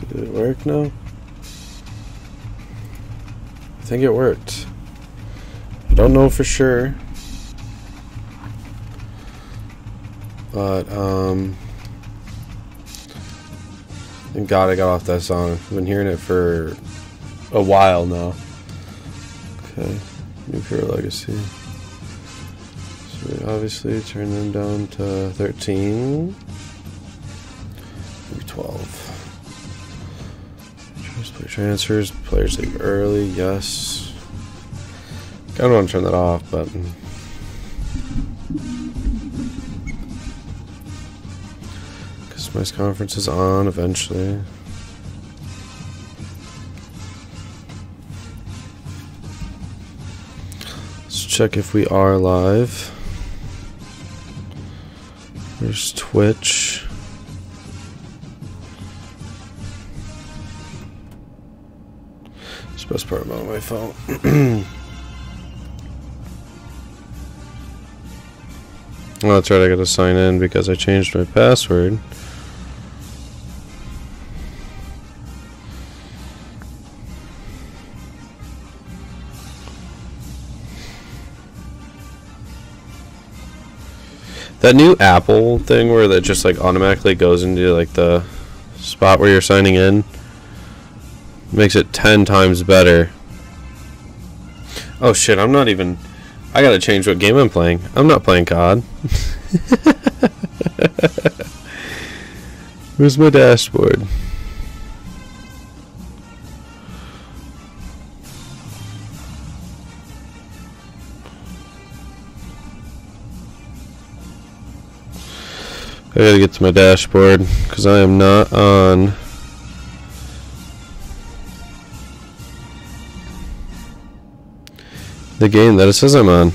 Did it work now? I think it worked. I don't know for sure. But, um... Thank God I got off that song. I've been hearing it for a while now. Okay. Nuclear Legacy. So we obviously turn them down to 13. Transfers. Players leave early. Yes. Want to turn that off, but... Mm. Customize conference is on eventually. Let's check if we are live. There's Twitch. Best part about my phone. oh, that's right, I gotta sign in because I changed my password. That new Apple thing where that just like automatically goes into like the spot where you're signing in makes it 10 times better. Oh shit, I'm not even I got to change what game I'm playing. I'm not playing COD. Where's my dashboard? I gotta get to my dashboard because I am not on. The game that it says I'm on.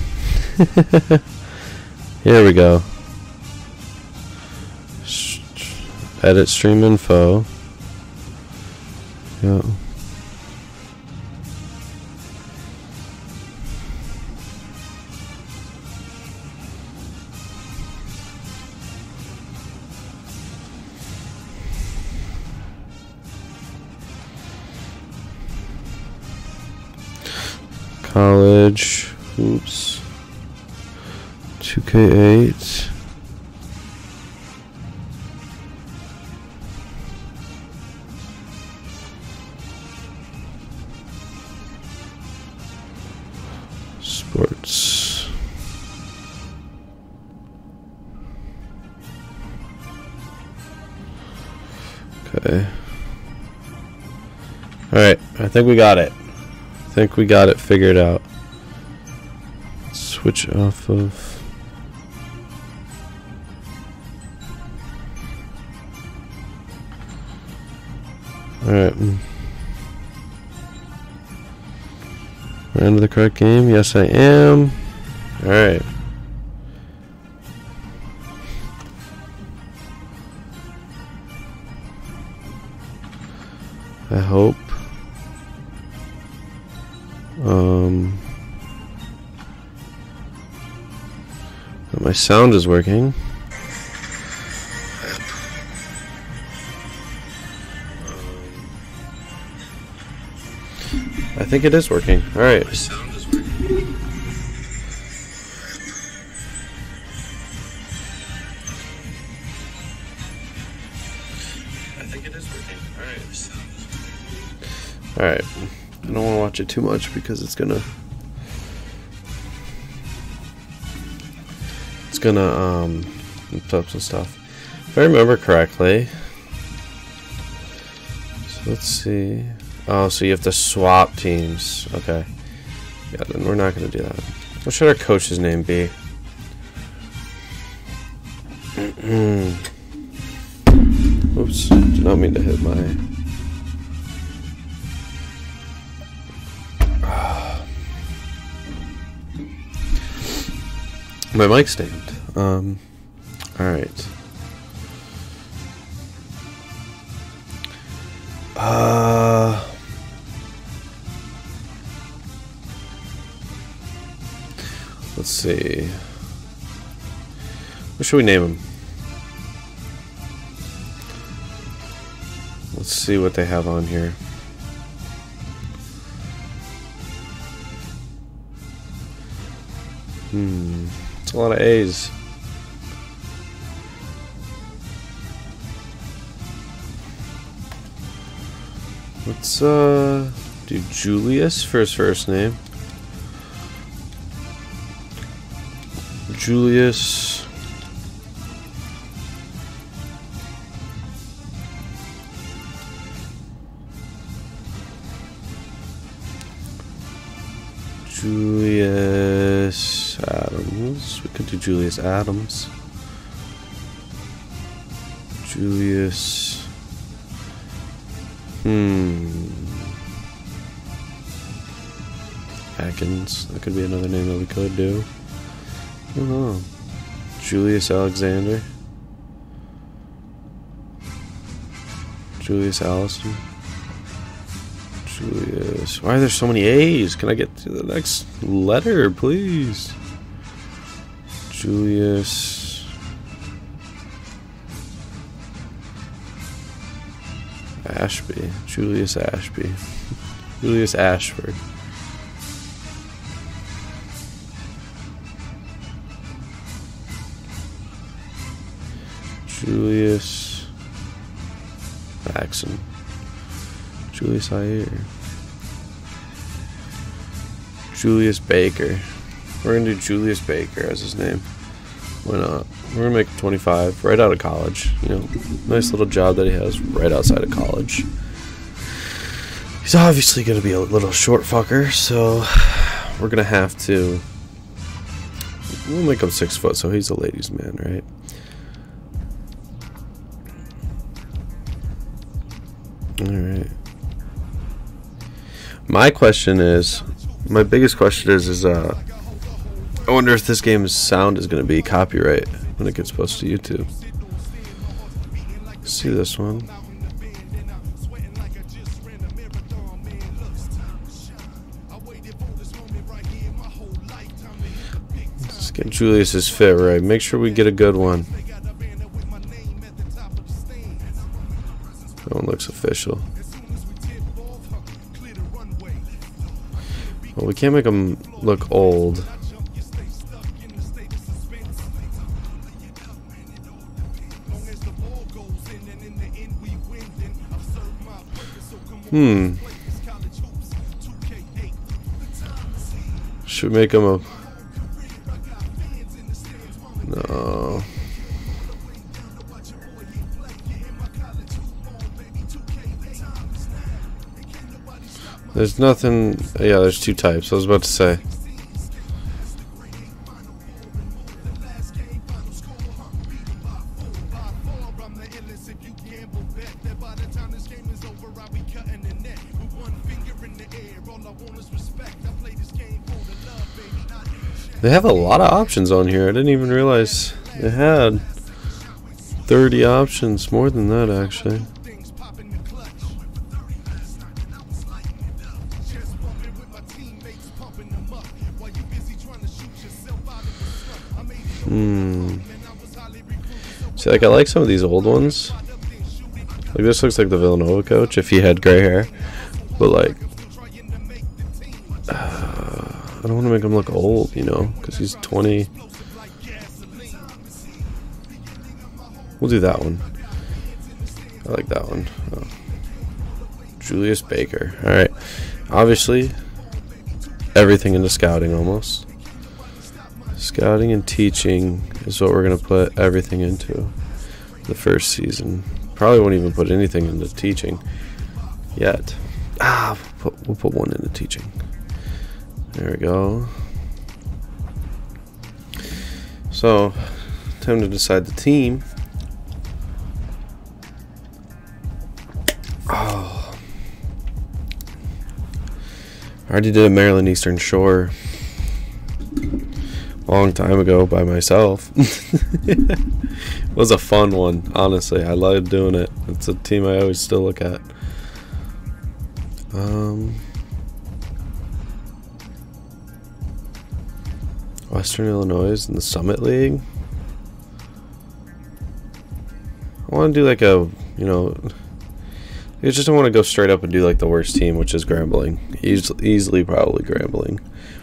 Here we go. Edit stream info. Yeah. College. Hoops. 2K8. Sports. Okay. Alright, I think we got it. I think we got it figured out. Switch off of... Alright. Into the correct game. Yes, I am. Alright. I hope. Um, my sound is working. I think it is working. All right. My sound is working. I think it is working. All right. I don't want to watch it too much because it's gonna it's gonna um up some stuff. If I remember correctly. So let's see. Oh, so you have to swap teams. Okay. Yeah, then we're not gonna do that. What should our coach's name be? Oops, did not mean to hit my my mic stand. Um, all right. Uh, let's see. What should we name him? Let's see what they have on here. Hmm, a lot of A's. Let's uh do Julius for his first name. Julius Do Julius Adams. Julius. Hmm. Atkins. That could be another name that we could do. I don't know. Julius Alexander. Julius Allison. Julius. Why are there so many A's? Can I get to the next letter, please? Julius. Ashby. Julius Ashby. Julius Ashford. Julius Maxon. Julius Ayer. Julius Baker. We're gonna do Julius Baker as his name. Why not? We're gonna make 25, right out of college. You know, nice little job that he has right outside of college. He's obviously gonna be a little short fucker, so we're gonna have to. We'll make him six foot, so he's a ladies' man, right? Alright. My question is my biggest question is is uh I wonder if this game's sound is gonna be copyright when it gets posted to YouTube. Let's see this one. Let's get Julius's fit right. Make sure we get a good one. That one looks official. Well, we can't make him look old. Hmm. Should make him a... No. There's nothing. Yeah, there's two types. I was about to say. They have a lot of options on here. I didn't even realize they had 30 options. More than that, actually. Hmm. See, like, I like some of these old ones. Like, this looks like the Villanova coach if he had gray hair. But, like, uh, I don't want to make him look old, you know, because he's 20. We'll do that one. I like that one. Oh. Julius Baker. All right. Obviously, everything into scouting almost. Scouting and teaching is what we're going to put everything into the first season. Probably won't even put anything into teaching yet. Ah, we'll put, we'll put one into teaching. There we go. So, time to decide the team. Oh. I already did a Maryland Eastern Shore long time ago by myself. it was a fun one, honestly. I loved doing it. It's a team I always still look at. Um, Western Illinois in the Summit League. I want to do like a, you know, You just don't want to go straight up and do like the worst team, which is Grambling. Easily, easily probably Grambling.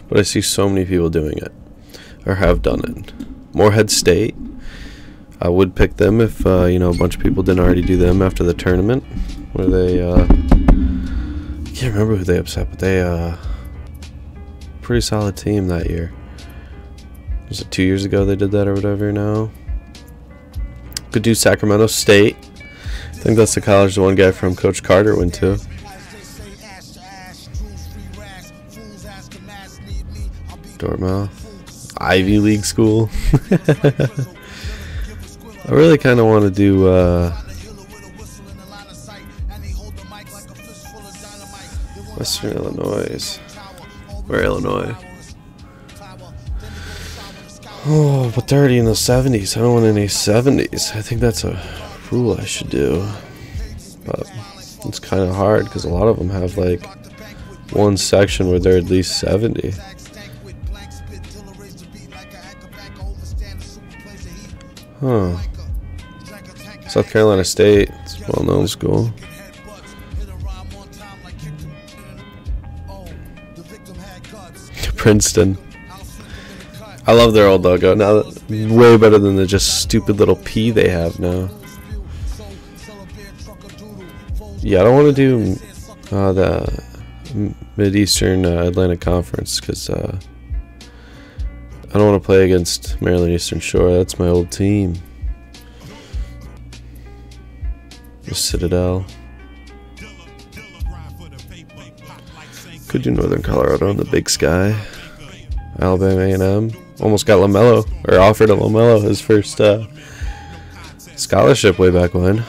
But I see so many people doing it or have done it. Morehead State. I would pick them if uh, you know a bunch of people didn't already do them after the tournament, where they. Uh, I can't remember who they upset, but they uh, pretty solid team that year. Was it two years ago they did that or whatever? Now. Could do Sacramento State. I think that's the college the one guy from Coach Carter went to. Dartmouth. Ivy League school. I really kind of want to do uh, Western Illinois. Where Illinois? Oh, but they're already in the 70s. I don't want any 70s. I think that's a rule I should do. But it's kind of hard because a lot of them have like one section where they're at least 70. Huh. South Carolina State, it's a well known school. Princeton. I love their old logo. Now, way better than the just stupid little P they have now. Yeah, I don't want to do uh, the Mid Eastern uh, Atlantic Conference because uh, I don't want to play against Maryland Eastern Shore. That's my old team. The Citadel. Could do Northern Colorado in the Big Sky. Alabama A&M. Almost got LaMelo, or offered a LaMelo his first uh, scholarship way back when.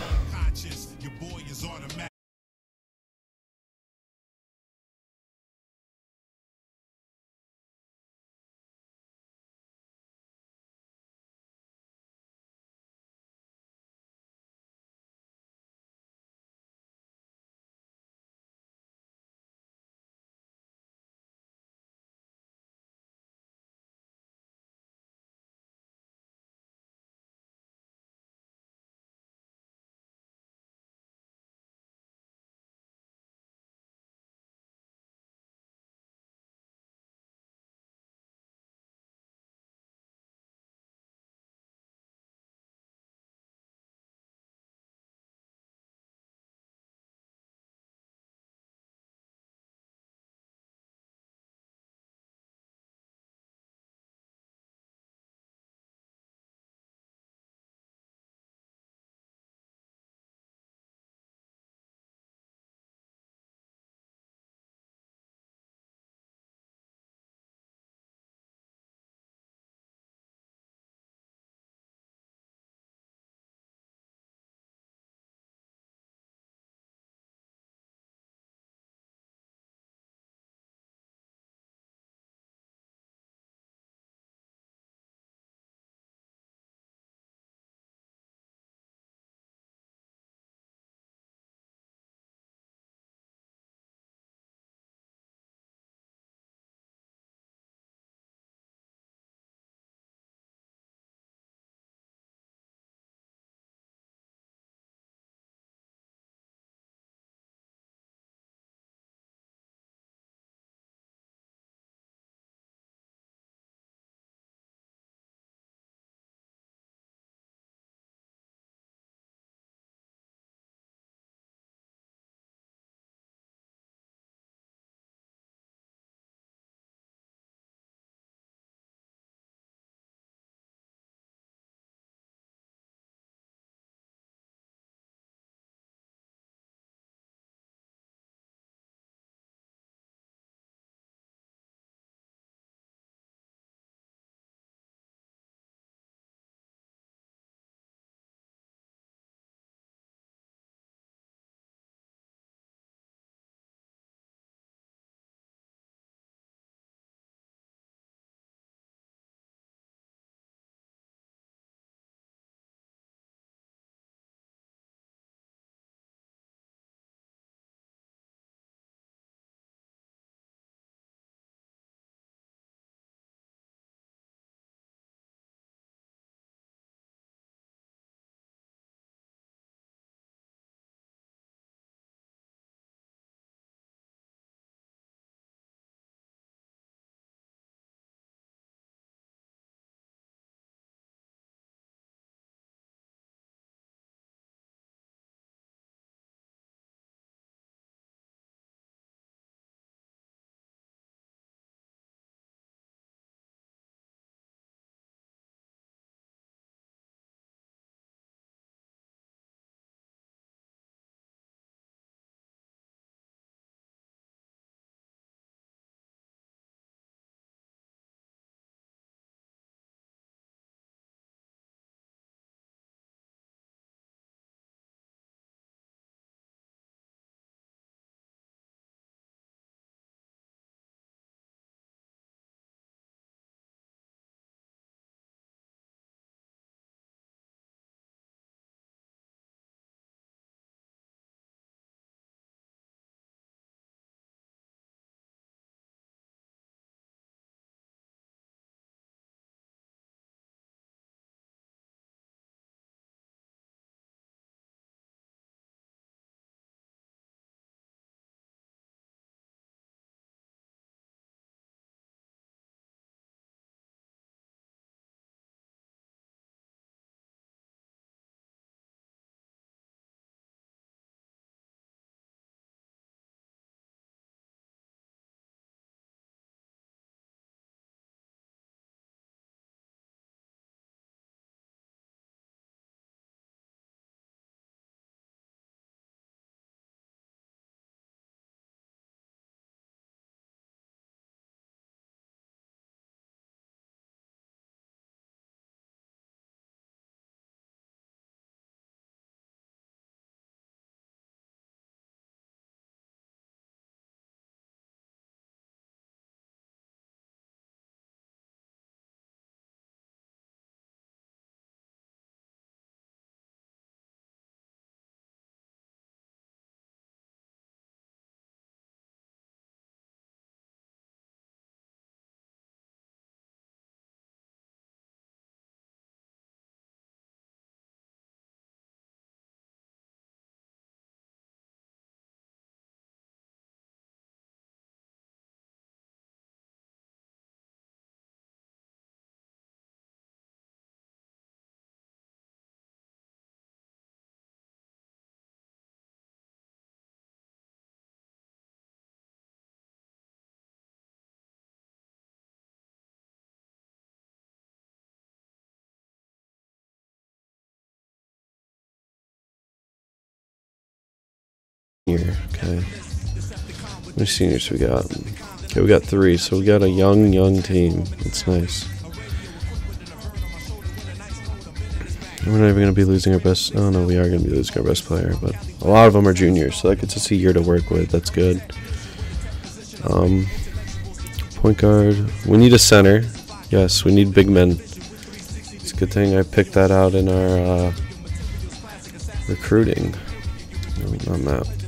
Senior. Okay. How many seniors we got? Okay, we got three, so we got a young, young team. It's nice. We're not even going to be losing our best. Oh no, we are going to be losing our best player, but a lot of them are juniors, so that gets us a year to work with. That's good. Um, point guard. We need a center. Yes, we need big men. It's a good thing I picked that out in our uh, recruiting. No, that.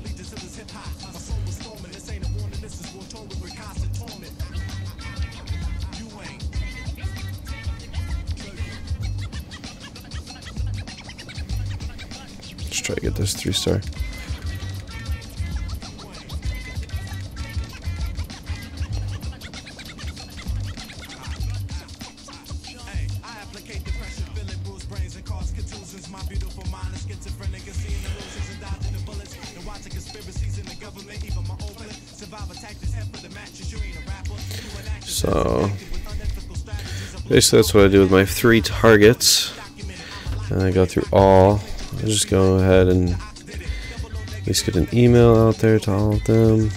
Try to get this three star. So basically that's what I do with my three targets. And I go through all. I just go ahead and at least get an email out there to all of them.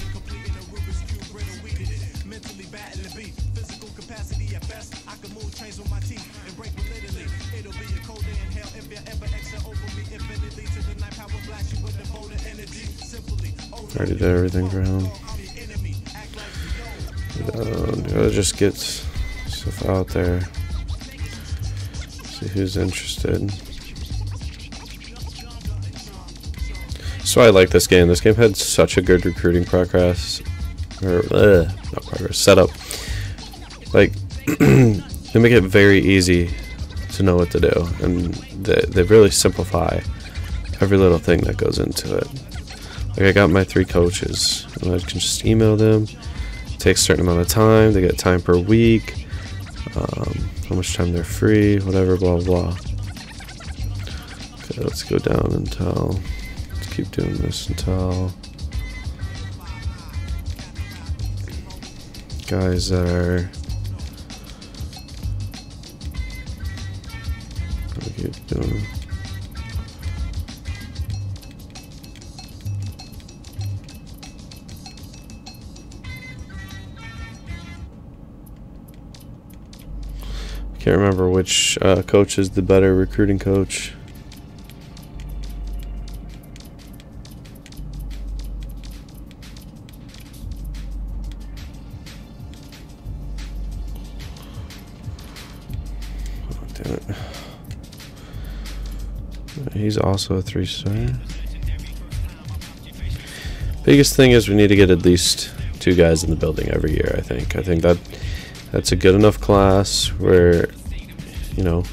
Already did everything for him. Um, just get stuff out there. See who's interested. So I like this game. This game had such a good recruiting progress, or uh, not progress setup. Like they make it very easy to know what to do, and they they really simplify every little thing that goes into it. Like I got my three coaches, and I can just email them takes a certain amount of time. They get time per week. Um, how much time they're free, whatever, blah, blah. Okay, let's go down until. Keep doing this until. Guys that are. Keep doing. Can't remember which uh, coach is the better recruiting coach. He's also a three star. Biggest thing is we need to get at least two guys in the building every year, I think. I think that that's a good enough class where, you know,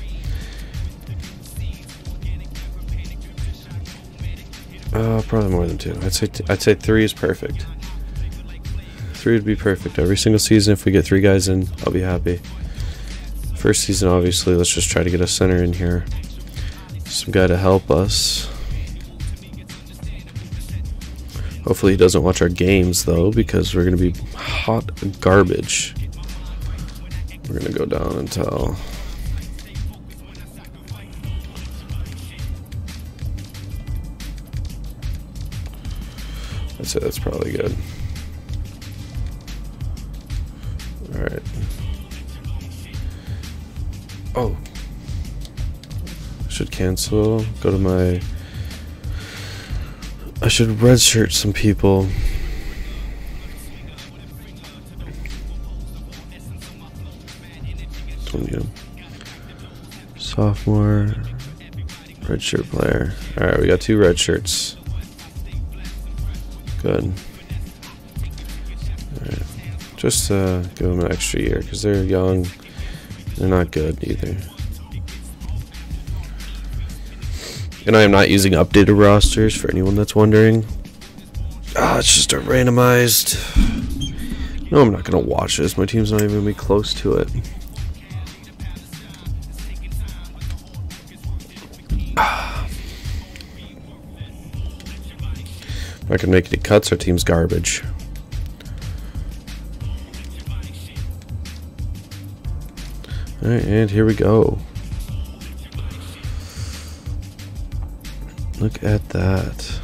uh, probably more than two. I'd say t- I'd say three is perfect. Three would be perfect every single season. If we get three guys in, I'll be happy. First season, obviously, let's just try to get a center in here, some guy to help us. Hopefully, he doesn't watch our games though, because we're gonna be hot garbage. We're gonna go down until I'd say that's probably good. Alright. Oh. Should cancel. Go to my I should redshirt some people. Sophomore redshirt player. Alright, we got two red shirts. Good. Just uh, give them an extra year because they're young. They're not good either. And I am not using updated rosters for anyone that's wondering. Ah, it's just a randomized. No, I'm not going to watch this. My team's not even going to be close to it. If I can make any cuts, our team's garbage. Alright, and here we go. Look at that.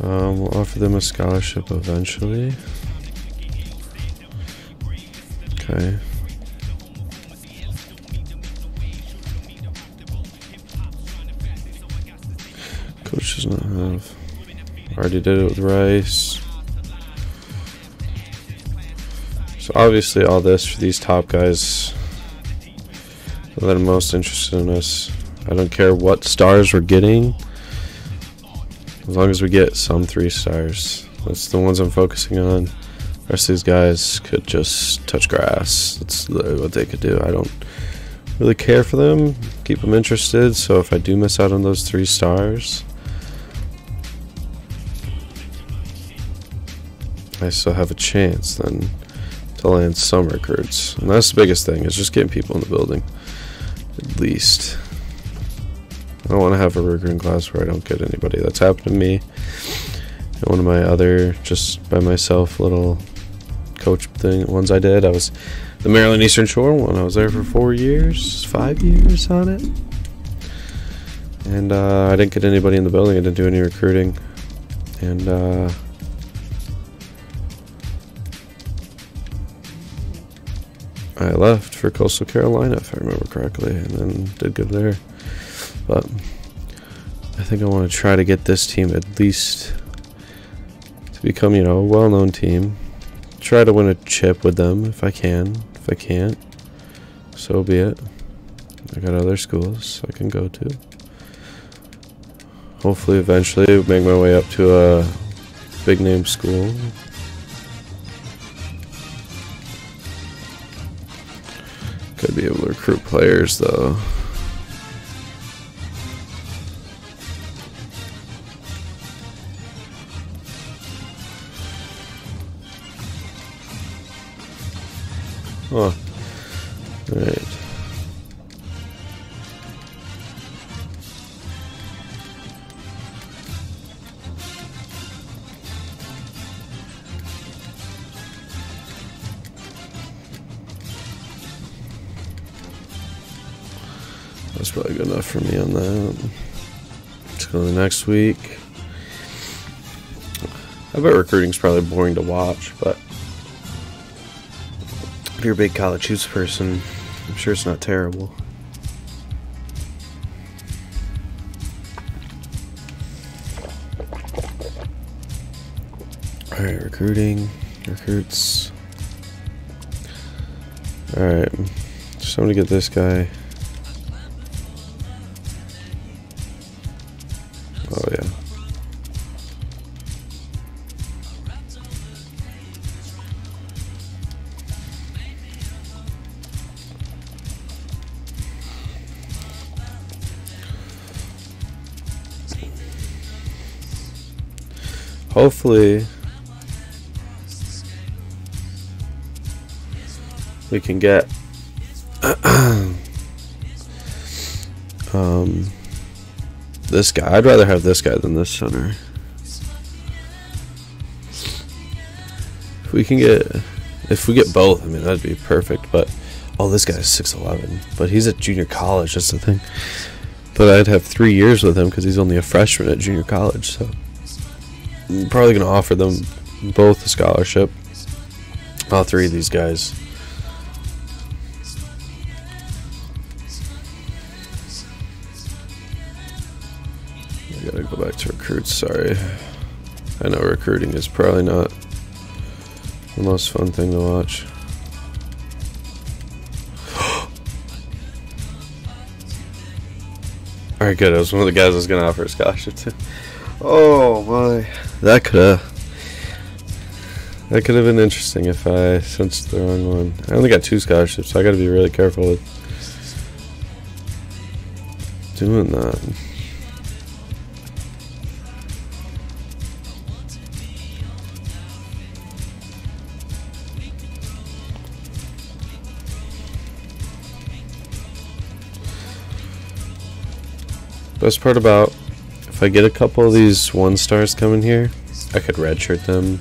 Um, we'll offer them a scholarship eventually. Okay. Already did it with Rice. So obviously all this for these top guys that are most interested in us. I don't care what stars we're getting. As long as we get some three stars. That's the ones I'm focusing on. The rest of these guys could just touch grass. That's what they could do. I don't really care for them. Keep them interested. So if I do miss out on those three stars, I still have a chance then to land some recruits. And that's the biggest thing, is just getting people in the building. At least. I don't want to have a recruiting class where I don't get anybody. That's happened to me. And one of my other, just by myself, little coach thing ones I did. I was the Maryland Eastern Shore one. I was there for four years, five years on it. And uh, I didn't get anybody in the building. I didn't do any recruiting. And uh, I left for Coastal Carolina, if I remember correctly, and then did good there. But I think I want to try to get this team at least to become, you know, a well-known team. Try to win a chip with them if I can. If I can't, so be it. I got other schools I can go to. Hopefully, eventually, make my way up to a big name school. Could be able to recruit players though. Huh. Alright. That's probably good enough for me on that. Let's go to the next week. I bet recruiting's probably boring to watch, but if you're a big college hoops person, I'm sure it's not terrible. Alright, recruiting, recruits. Alright, just want to get this guy. Oh yeah. Hopefully we can get this guy. I'd rather have this guy than this center. If we can get, if we get both, I mean that'd be perfect. But oh, this guy's six eleven, but he's at junior college. That's the thing. But I'd have three years with him because he's only a freshman at junior college. So I'm probably gonna offer them both a scholarship. All three of these guys. Sorry. I know recruiting is probably not the most fun thing to watch. Alright, good. It was one of the guys I was gonna offer a scholarship to. Oh my. That could have. That could have been interesting if I sensed the wrong one. I only got two scholarships, so I gotta be really careful with doing that. Best part about if I get a couple of these one stars coming here, I could redshirt them,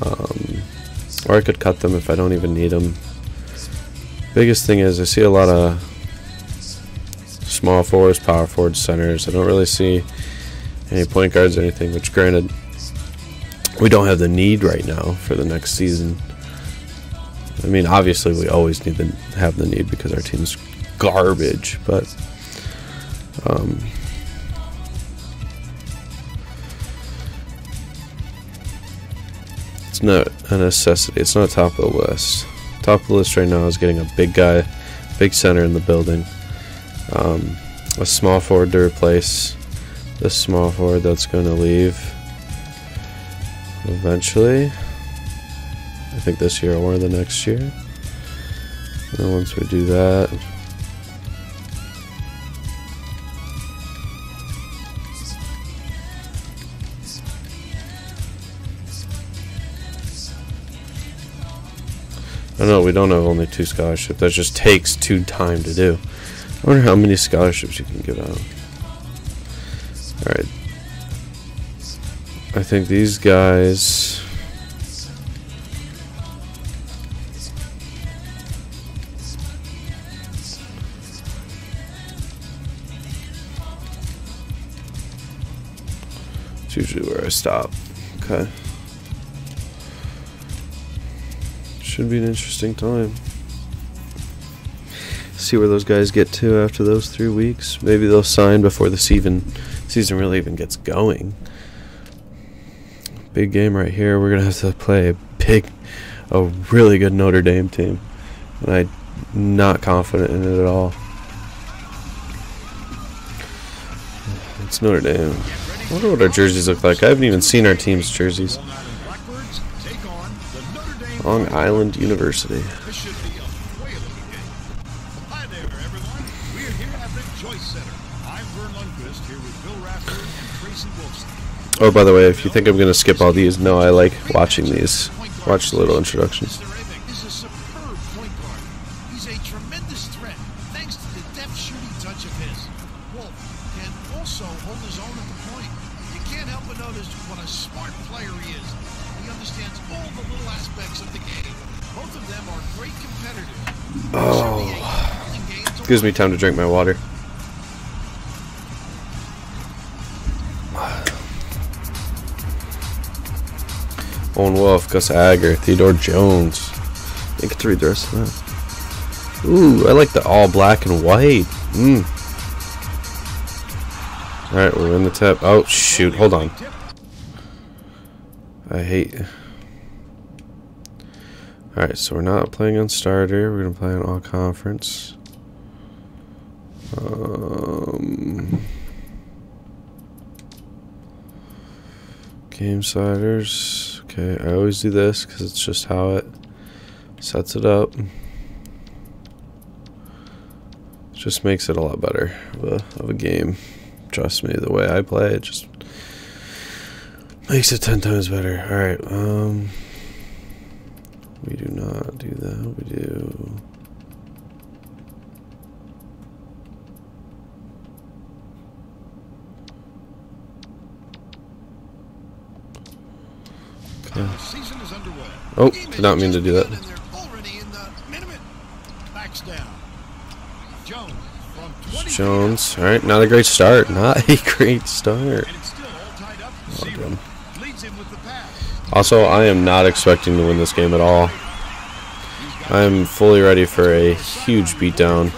um, or I could cut them if I don't even need them. Biggest thing is I see a lot of small forwards, power forwards, centers. I don't really see any point guards or anything. Which, granted, we don't have the need right now for the next season. I mean, obviously, we always need to have the need because our team's garbage, but um, it's not a necessity. It's not top of the list. Top of the list right now is getting a big guy, big center in the building, um, a small forward to replace this small forward that's going to leave eventually. I think this year or the next year. And once we do that, I know we don't have only two scholarships. That just takes two time to do. I wonder how many scholarships you can give out. Alright. I think these guys... It's usually where I stop. Okay. Should be an interesting time. See where those guys get to after those three weeks. Maybe they'll sign before the season season really even gets going. Big game right here. We're gonna have to play a big, a really good Notre Dame team, and I'm not confident in it at all. It's Notre Dame. I wonder what our jerseys look like. I haven't even seen our team's jerseys. Long Island University. Oh, by the way, if you think I'm going to skip all these, no, I like watching these. Watch the little introductions. Oh. Gives me time to drink my water. Owen Wolff, Gus Agger, Theodore Jones. I get to read the rest of that. Ooh, I like the all black and white. Mmm. Alright, we're in the tip. Oh, shoot. Hold on. I hate... Alright, so we're not playing on starter. We're going to play on all conference. Um... Game sliders. Okay, I always do this because it's just how it sets it up. Just makes it a lot better of a, of a game. Trust me, the way I play it just makes it ten times better. Alright, um... We do not do that, we do... Oh, did not mean to do that. Jones. All right, not a great start. Not a great start. Oh, also, I am not expecting to win this game at all. I am fully ready for a huge beatdown.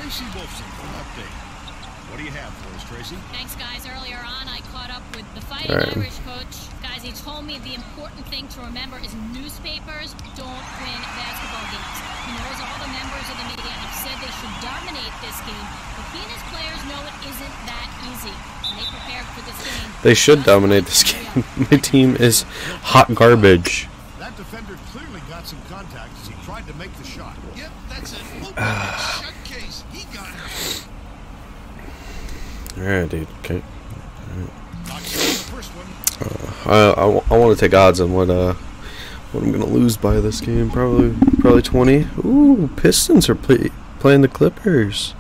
All right. Irish coach. Guys, he told me the important thing to remember is newspapers don't win basketball games. He knows all the members of the media have said they should dominate this game, but he and his players know it isn't that easy. And they prepared for this game. They should dominate this game. My team is hot garbage. That defender clearly got some contact as he tried to make the shot. Yep, that's an open shut case. He got it. Alright, dude. Okay. Uh, I, I, I want to take odds on what uh what I'm gonna lose by this game. Probably probably 20. Ooh, Pistons are play, playing the Clippers.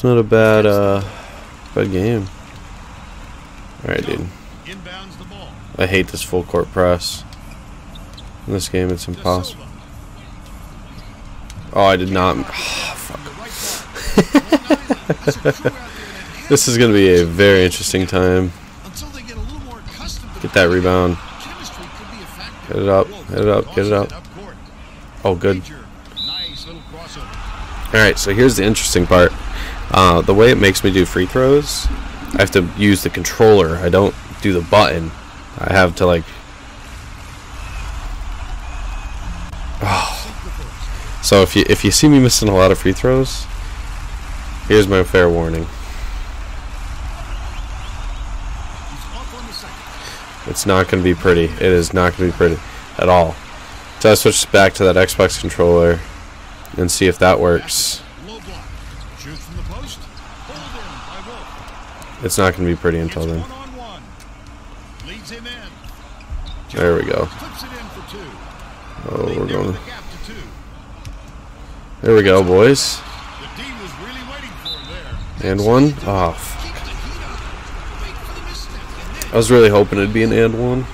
It's not a bad, uh, bad game. Alright, dude. I hate this full court press. In this game, it's impossible. Oh, I did not. Oh, fuck. This is going to be a very interesting time. Get a little more accustomed to Get that rebound. chemistry could be a factor. Get it up, get it up, get it up. Oh, good. Nice little crossover. All right, so here's the interesting part. Uh, the way it makes me do free throws, I have to use the controller. I don't do the button. I have to like. Oh. So if you if you see me missing a lot of free throws, here's my fair warning. It's not going to be pretty. It is not going to be pretty at all. So I switch back to that Xbox controller and see if that works. Low block. Shoots from the post. Pulled in by Wolf. It's not going to be pretty until then. one on one. Leads him in. There we go. Clips it in for two. Oh, we're going. the gap to two. There we go, boys. The D was really waiting for him there. And one. Oh, f- Keep the heat up. Wait for the misstep. And then I was really hoping it'd be an and one.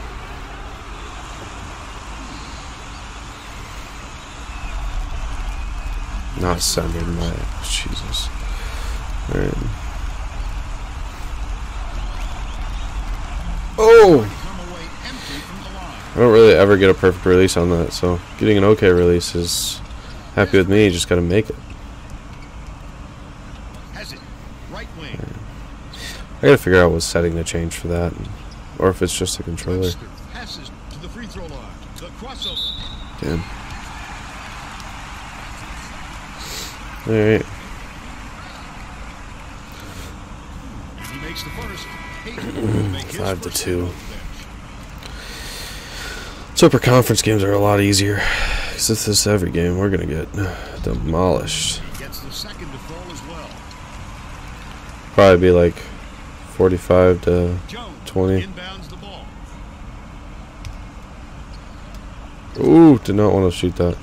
Not sending my Jesus. Alright. Oh! come away empty from the line. I don't really ever get a perfect release on that, so getting an okay release is happy with me. You just gotta make it. Right wing. I gotta figure out what setting to change for that, or if it's just a controller. Webster passes to the free throw line. The crossover. Damn. Alright. He Five to two. Super conference games are a lot easier. Because if this is every game, we're get demolished. Second to as well. Probably be like 45 to. 20. inbounds the ball. Ooh, did not want to shoot that.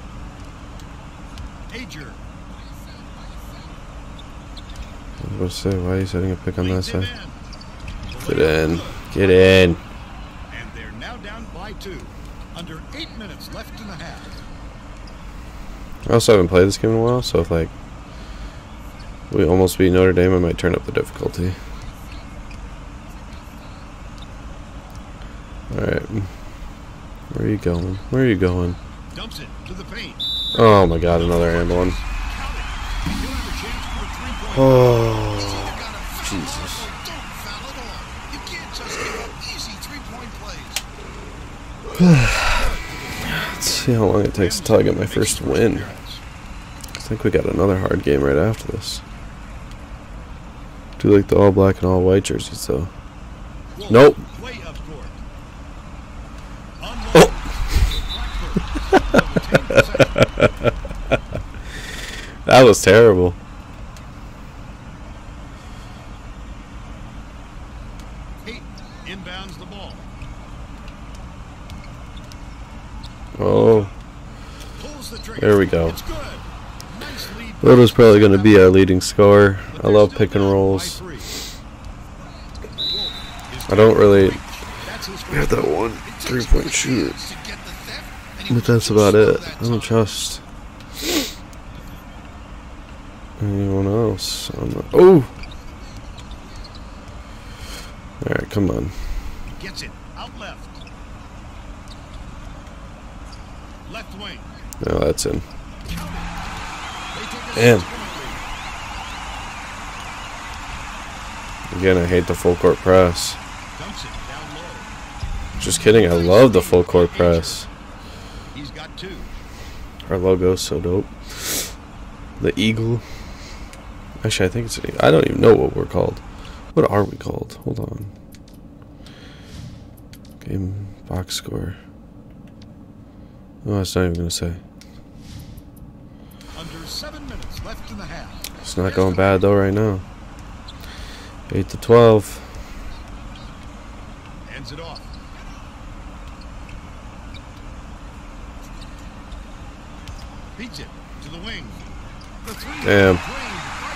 I was about to say, why are you setting a pick on that side? In. Get in. Get in. And they're now down by two. Under eight minutes left in the half. I also haven't played this game in a while, so if like we almost beat Notre Dame, I might turn up the difficulty. Alright. Where are you going? Where are you going? Dumps it to the paint. Oh my god, another and one. Oh. Count it. He'll have a chance for a three-point. Oh, Jesus. Jesus. Don't foul at all. You can't just give up easy three-point plays. Let's see how long it takes until I get my first win. I think we got another hard game right after this. Do like the all black and all white jerseys though. Nope. Court. Oh. That was terrible. Peyton inbounds the ball. Oh, Pulls the trigger. There we go. It's good. Nice lead. that was probably going to be our leading scorer. I love pick and rolls. three. Wolf is I don't really have that one three-point shooter. hands to get the theft, and he But that's about it. I don't trust anyone else. Oh! Alright, come on. Gets it out left. Left wing. No, that's. They Damn. Again, I hate the full court press. Just kidding, I love the full court press. Our logo's so dope. The eagle. Actually, I think it's an eagle. I don't even know what we're called. What are we called? Hold on. Game box score. Oh, it's not even gonna say. Under seven minutes left in the half. It's not going bad though right now. Eight to twelve. Ends it off. Beats it to the wing. The three Damn. drained by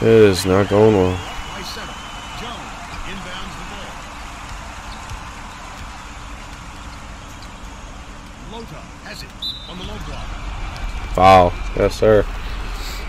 Desiree. It is not going well. By center. Jones inbounds the ball. Lota has it on the low block. Foul. Yes, sir.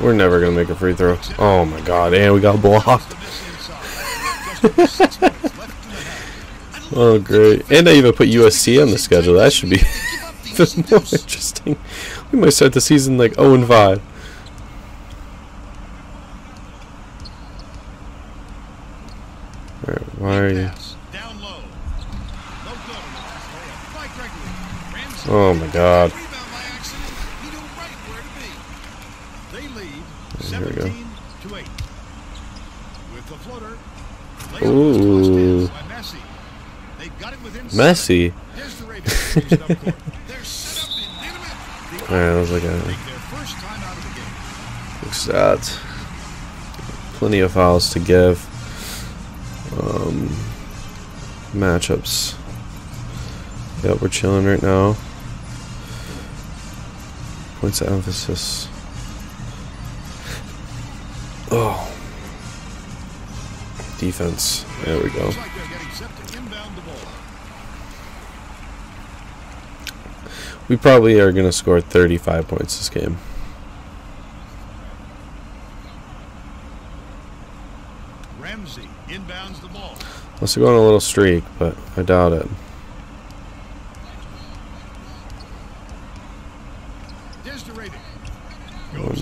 We're never going to make a free throw. Oh my god. And we got blocked. To miss inside. Just over six minutes left in the half. Oh, great. And I even put USC on the schedule. That should be even more interesting. We might start the season like 0 and 5. Alright, why are you? Pass. Down low. No good. Layup by Gregory. Ramsey. Oh my god. Rebound by accident. He knew right where to be. They lead Here we go. 17 to 8. With the floater. Ooh. was tossed in by Messi. They got it within Messi. Desiree it up court. They're set up in intimate. Alright, that was like a Make their first time out of the game. big stat. Plenty of fouls to give. Um, matchups. Yep, we're chilling right now. Points of emphasis. Oh. Defense. There we go. Looks like they're getting set to inbound the ball. We probably are going to score 35 points this game. Ramsey inbounds the ball. Unless we go on a little streak, but I doubt it. Desiree Oh my. up.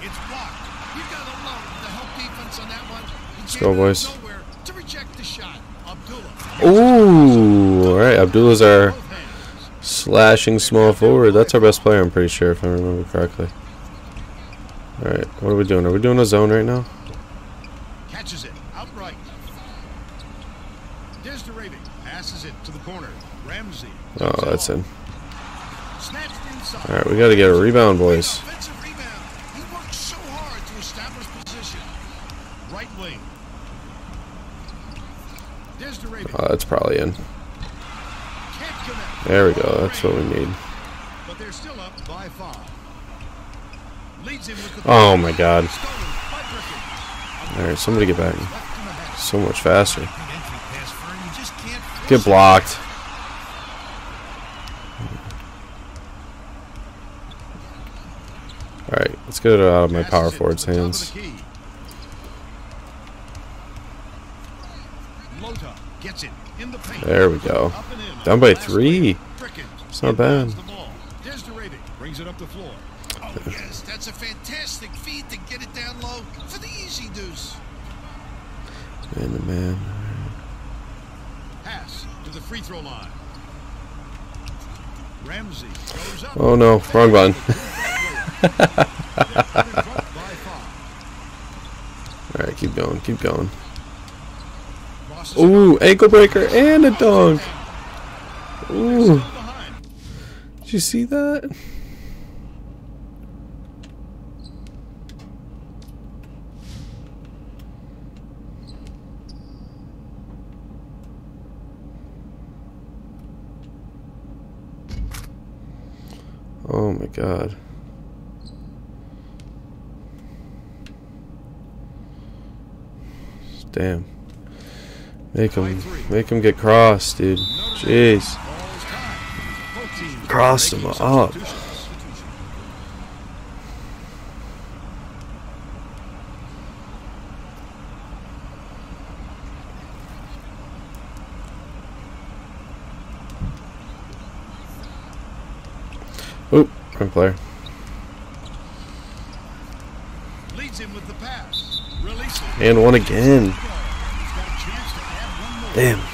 It's blocked. You gotta love the help defense on that one. He Let's came go, boys. Nowhere to reject the shot. Abdullah. Ooh! Alright, Abdullah's our slashing small forward. That's our best player, I'm pretty sure, if I remember correctly. Alright, what are we doing? Are we doing a zone right now? Catches it outright. Desiree passes it to the corner. Ramsey. Oh, that's in. Alright, we gotta get a rebound, boys. Offensive rebound. He worked so hard to establish position. Right wing. Desiree Uh, oh, that's probably in. There we go, that's what we need. But they're still up by five. Leads him with the Oh my god. Stolen by Griffin. Alright, somebody get back. Left in the half. So much faster. Big entry pass for him. You just can't force Get blocked. Alright, let's get uh, it out of my power forward's the top of hands. the key. Lota gets it in the paint. There we go. Down by three. It's not bad. brings it up the floor. Oh, yes. That's a fantastic feed to get it down low for the easy deuce. Man, oh man. Pass to the free throw line. Ramsey goes up. Oh no, wrong five. Alright, keep going, keep going. Ooh, ankle breaker and a dunk. Ooh, did you see that? Oh my god. Damn. Make him, make him get crossed, dude. Jeez. Ball's tied. Both teams Crossed him up. Oop, wrong player. Leads him with the pass. And one again. Damn. Love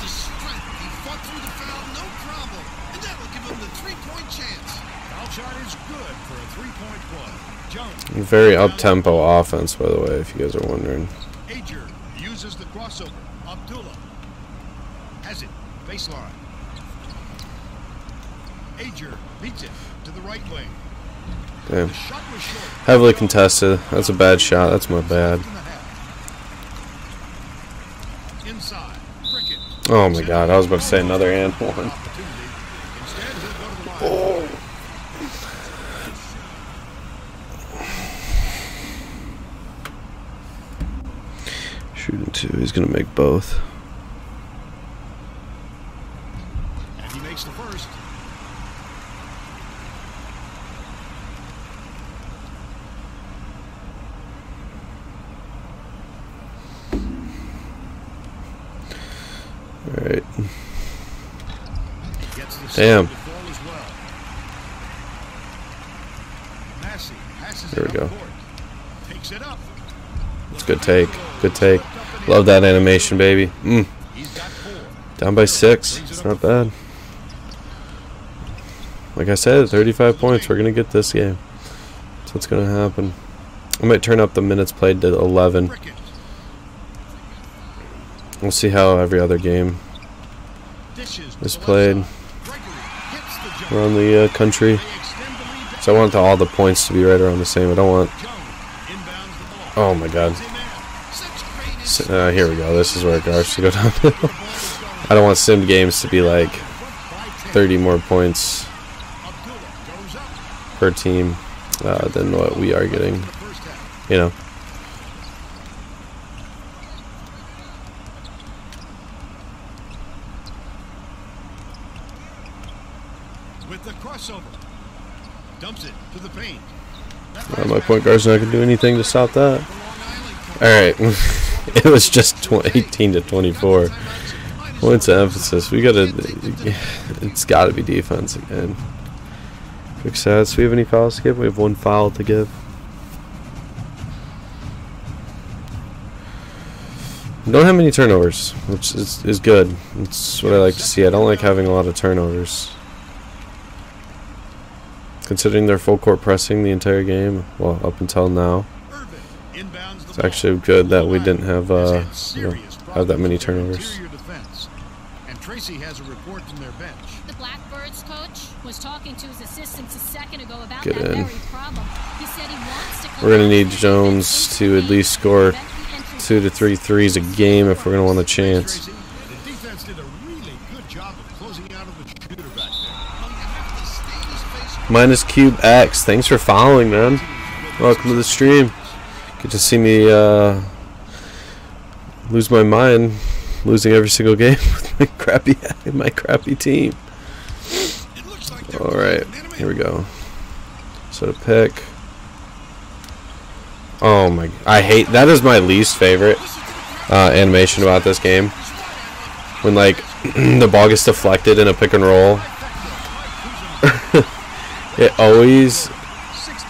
the strength. He fought through the foul, no problem. And that'll give him the three-point chance. Foul shot is good for a three-point play. Jones. Very up tempo offense, by the way, if you guys are wondering. Ager uses the crossover. Abdullah has it. Baseline. Ager beats it to the right wing. Damn. The shot was short. Heavily contested. That's a bad shot. That's my bad. Oh my god, I was about to say another and one. Shooting two, he's gonna make both. Right. Damn. There we go. It's good take. Good take. Love that animation, baby. Mm. Down by six. It's not bad. Like I said, 35 points. We're gonna get this game. That's what's gonna happen. I might turn up the minutes played to 11. We'll see how every other game Is played around the uh, country. So I want the, all the points to be right around the same. I don't want. Oh my God. Uh, here we go. This is where it starts to go downhill. I don't want sim games to be like 30 more points goes per team uh, than what we are getting. You know. With the crossover. Dumps it to the paint. That Uh, my pass point guard's not gonna do anything to stop that. back to Long Island. All right, it was just 18 to 24. Points of emphasis. We gotta. It's got to be defense again. Quick stats. We have any fouls to give? We have one foul to give. Don't have many turnovers, which is, is good. It's what I like to see. I don't like having a lot of turnovers. Considering they're full court pressing the entire game, well, up until now, it's actually good that we didn't have uh, you know, have that many their turnovers. And Tracy has a report from their bench. The Blackbirds coach was talking to his assistants a second ago about Get that in. very problem. He said he wants to We're gonna need Jones to at least score prevent the entry two to three threes a game if we're gonna want a chance. Tracy, the defense did a really good job of closing out of the shooter back there. Well, you have to stay his face Minus Cube X, thanks for following, man. Welcome to the stream. Get to see me uh, lose my mind, losing every single game with my crappy, my crappy team. All right, here we go. So to pick. Oh my! I hate that is my least favorite uh, animation about this game. When like the ball gets deflected in a pick and roll, it always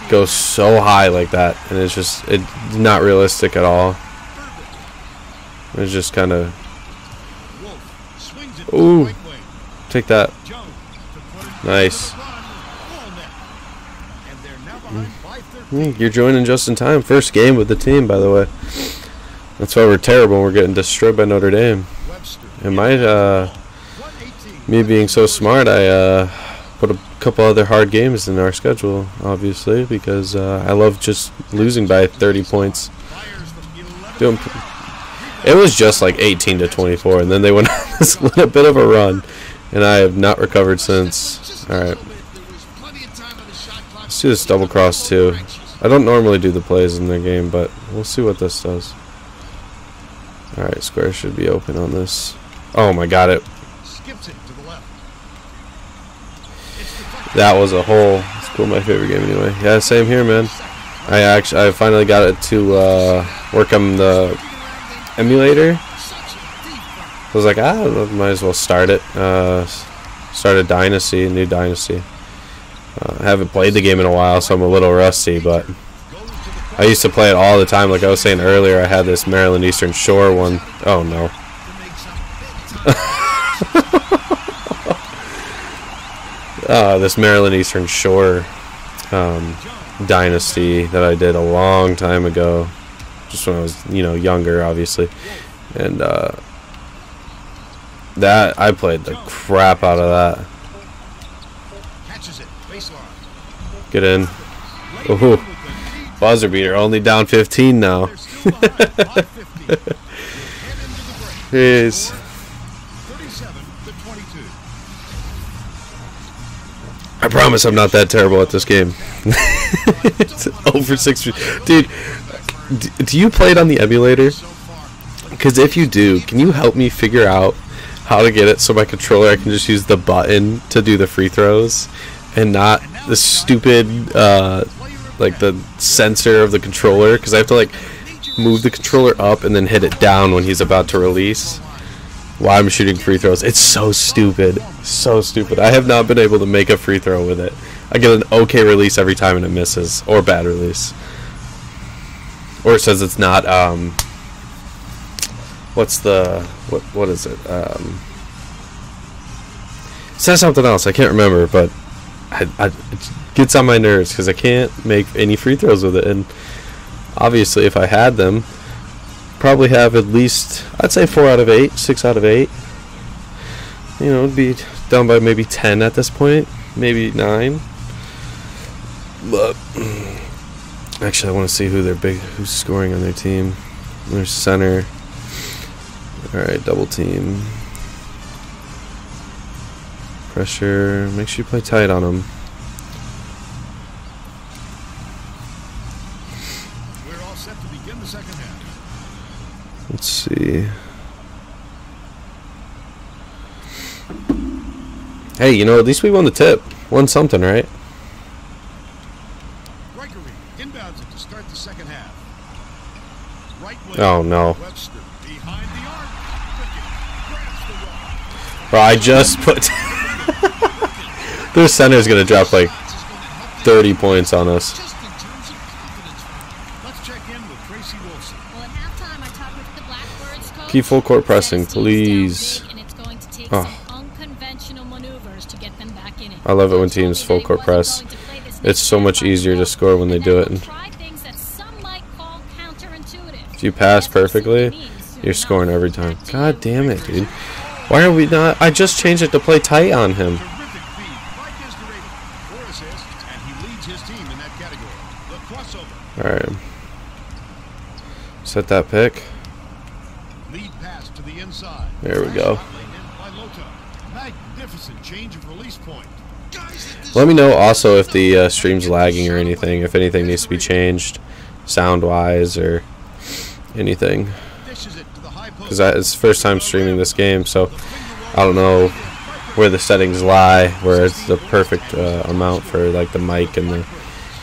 goes so high like that, and it's just it's not realistic at all. It's just kind of Ooh. take that. Nice. to the run. Ball net. And they're now behind by 13. Mm, You're joining just in time. First game with the team, by the way. That's why we're terrible. We're getting destroyed by Notre Dame. And my uh, me being so smart, I uh, put a couple other hard games in our schedule, obviously, because uh, I love just losing by 30 points. Fires from 11. Doing, it was just like 18 to 24, and then they went on this little bit of a run, and I have not recovered since. All right, let's do this double cross too. I don't normally do the plays in the game, but we'll see what this does. All right, square should be open on this. Oh my god, it Skips it to the left. It's deflected. That was a hole. It's my favorite game anyway. Yeah, same here, man. I actually I finally got it to uh, work on the emulator. I was like, ah, might as well start it. Uh, start a dynasty, a new dynasty. Uh, I haven't played the game in a while, so I'm a little rusty, but I used to play it all the time. Like I was saying earlier, I had this Maryland Eastern Shore one. Oh no. uh, this Maryland Eastern Shore um, dynasty that I did a long time ago, just when I was, you know, younger, obviously, and uh, that I played the crap out of that. Get in, Ooh. buzzer beater, only down 15 now. They're I promise I'm not that terrible at this game. over six. Dude, do you play it on the emulator? Because if you do, can you help me figure out how to get it so my controller I can just use the button to do the free throws and not the stupid uh, like the sensor of the controller because I have to like move the controller up and then hit it down when he's about to release while I'm shooting free throws. It's so stupid. So stupid. I have not been able to make a free throw with it. I get an okay release every time and it misses or bad release. Or it says it's not um what's the what what is it? Um it says something else. I can't remember, but I, I, it gets on my nerves because I can't make any free throws with it. And obviously, if I had them, probably have at least I'd say four out of eight, six out of eight. You know, it'd be down by maybe ten at this point, maybe nine. But actually, I want to see who they're big, who's scoring on their team. Their center. All right, double team. Pressure. Make sure you play tight on them. Let's see. Hey, you know, at least we won the tip. Won something, right? Gregory inbounds it to start the second half. Right wing. Oh, no. Webster behind the arc. Pickett the. Bro, I just put. Their center's gonna drop like Shots is going to help the 30 points on us. just in terms of confidence. Let's check in with Tracy Wilson. Well, at halftime, I talked with the Blackbirds coach. Keep full court pressing, Says teams down please. big, and it's going to take Oh. some unconventional maneuvers to get them back in it. I love it when teams full court press. going to play this It's so much easier to score when they do it. he'll try things that some might call counterintuitive. If you pass That's what it perfectly, you're scoring every time. God damn it, dude. Why are we not? I just changed it to play tight on him. Alright. Set that Desiree. Point. Guys, this Let me know also if the uh, stream's lagging or anything, if anything needs to be changed sound wise or anything. dishes it to the high post. Because it's the first time streaming this game, so I don't know where the settings lie, where it's the perfect uh, amount for like the mic and the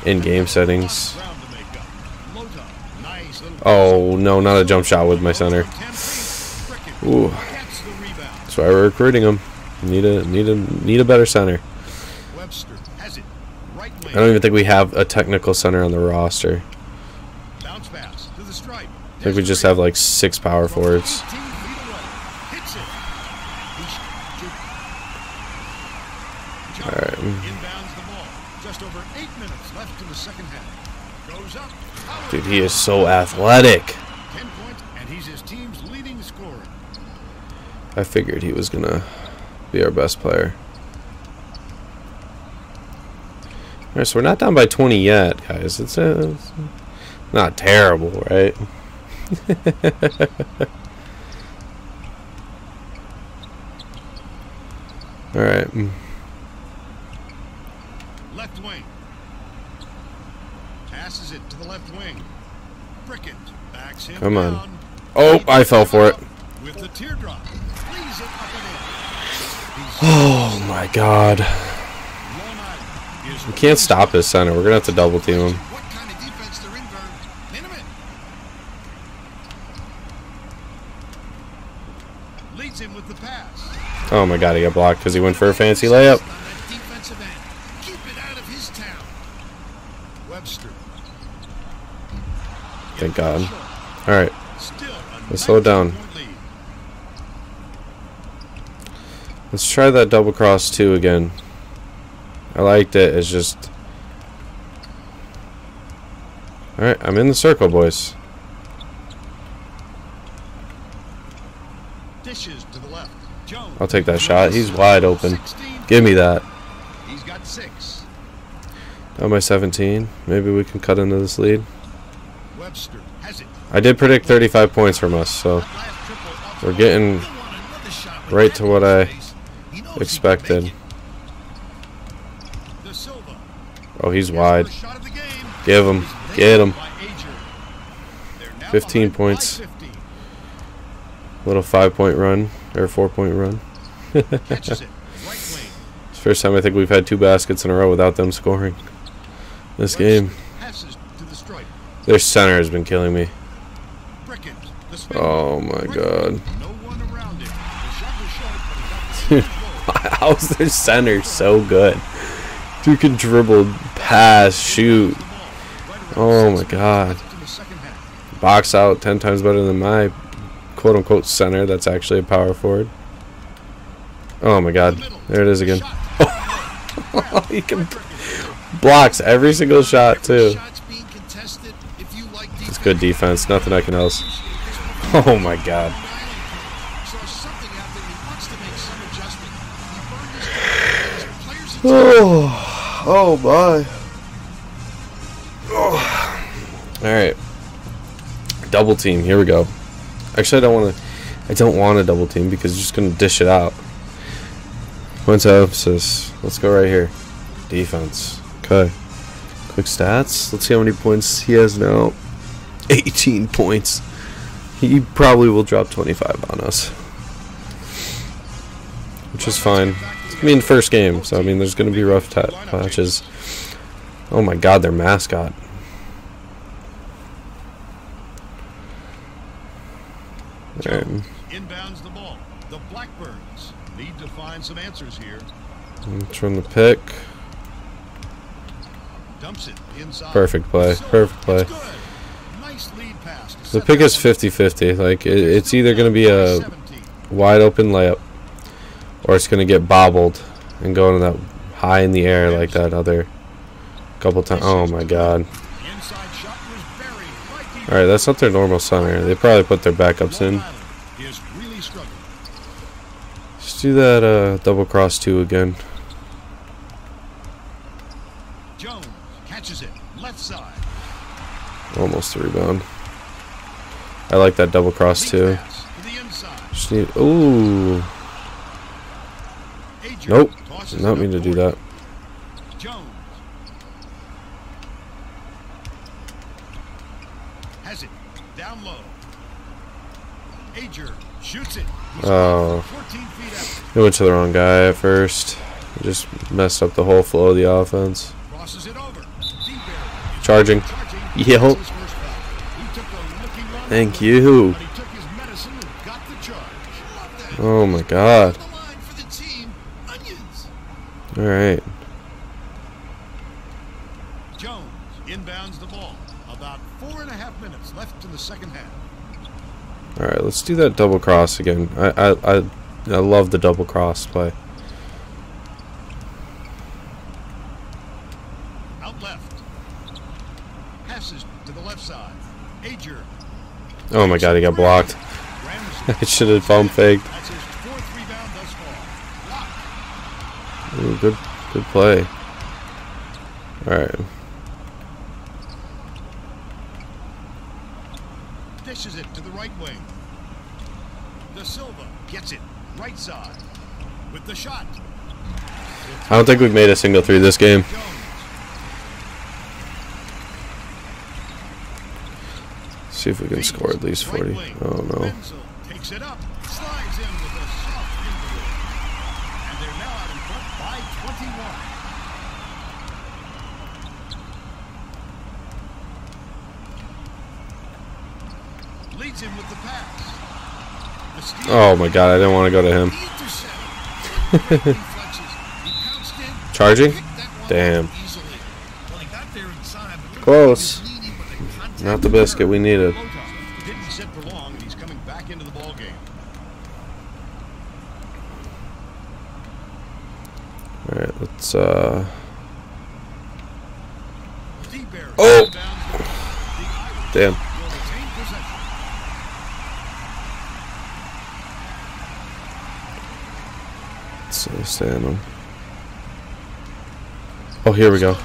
in-game settings. Ground to make up. Lota, nice Oh no, not a jump shot with my center. Ooh, that's why we're recruiting him. Need a need a need a better center. Webster has it. Right I don't even think we have a technical center on the roster. Bounce pass to the stripe. I think we just have like six power forwards. 18 feet away. Hits it. He I figured he was gonna be our best player. Alright, so we're not down by 20 yet, guys. It's, uh, it's not terrible, right? Alright. Left wing. Passes it to the left wing. Prickett backs him Come on. down. Oh, I fell for it. With the teardrop. Leaves it up and in. He's Oh my god. We can't stop his center. We're gonna have to double team him. Oh my god, he got blocked because he went for a fancy layup. Thank God. Alright. Let's slow it down. 19-point lead. Let's try that double cross two again. I liked it. It's just. Alright, I'm in the circle, boys. Dishes to the left. Jones. I'll take that shot. He's wide open. 16. Give me that. He's got six. Down by 17. Maybe we can cut into this lead. Webster has it. I did predict 35 points from us, so Last triple off we're getting He'll want another shot with right to what I expected. make it. De Silva. Oh, he's wide. first shot of the game. Give him. Get him. By Ager. They're now 15 points. Little five point run or four point run. Catches it. Right wing. It's the first time I think we've had two baskets in a row without them scoring. This game. Passes to the stripe. Their center has been killing me. Brickens. The spin. Oh my god. How's their center so good? Dude can dribble, pass, shoot. Oh my god. Box out 10 times better than my quote unquote center that's actually a power forward. Oh my god. There it is again. he can blocks every single shot too. It's good defense. Nothing I can else. Oh my god. Oh, oh my. All right. Double team. Here we go. Actually, I don't want to. I don't want to double team because you're just gonna dish it out. Points of emphasis. Let's go right here. Defense. Okay. Quick stats. Let's see how many points he has now. 18 points. He probably will drop 25 on us. Which is fine. I mean, first game, so I mean, there's going to be rough patches. Oh my god, their mascot. Inbounds the ball. The Blackbirds need to find some answers here. let's the pick. Dumps it inside. Perfect play, perfect play. Nice lead pass The pick is one 50 50. Like, it, it's either going to be a wide open layup or it's going to get bobbled and go into that high in the air like that other couple times. Oh my god. Alright, that's not their normal center. They probably put their backups in. Let's do that uh, double cross two again. Jones catches it. Left side. Almost a rebound. I like that double cross too. Just need. Ooh. Nope. Did not it mean to do that. Jones has it down low. Ager shoots it. Oh. 14 feet out. It went to the wrong guy at first. Just messed up the whole flow of the offense. Crosses it over. Charging. Yep. That's his first foul. He took a looking run Thank you. But he took his medicine and got the charge. Love that. Oh my god. The line for the team. Onions. Alright. Jones inbounds the ball. About four and a half minutes left in the second half. Alright, let's do that double cross again. I, I, I, I love the double cross play. Out left. Passes to the left side. Ager. Oh my god, he got blocked. I should have bump faked. That's his fourth rebound thus far. Blocked. Ooh, good, good play. Alright. Dishes it to the right wing. De Silva gets it. Right side. With the shot. I don't think we've made a single three this game. See if we can score at least 40. Oh no. Wenzel takes it up. Slides in with a soft fingertip. And they're now out in front by 21. Leads him with the pass. The. Oh my god, I didn't want to go to him. The intercept. Great reflexes. He pounced in. Charging? picked that one Damn. off Easily. Well, he got there inside, but Close. he was leaning, but the contact Not the was biscuit we needed. Botas didn't sit for long, and he's coming back into the ball game. Alright, let's uh Oh! inbounds the ball. The Irish damn. will retain possession. Oh here we go.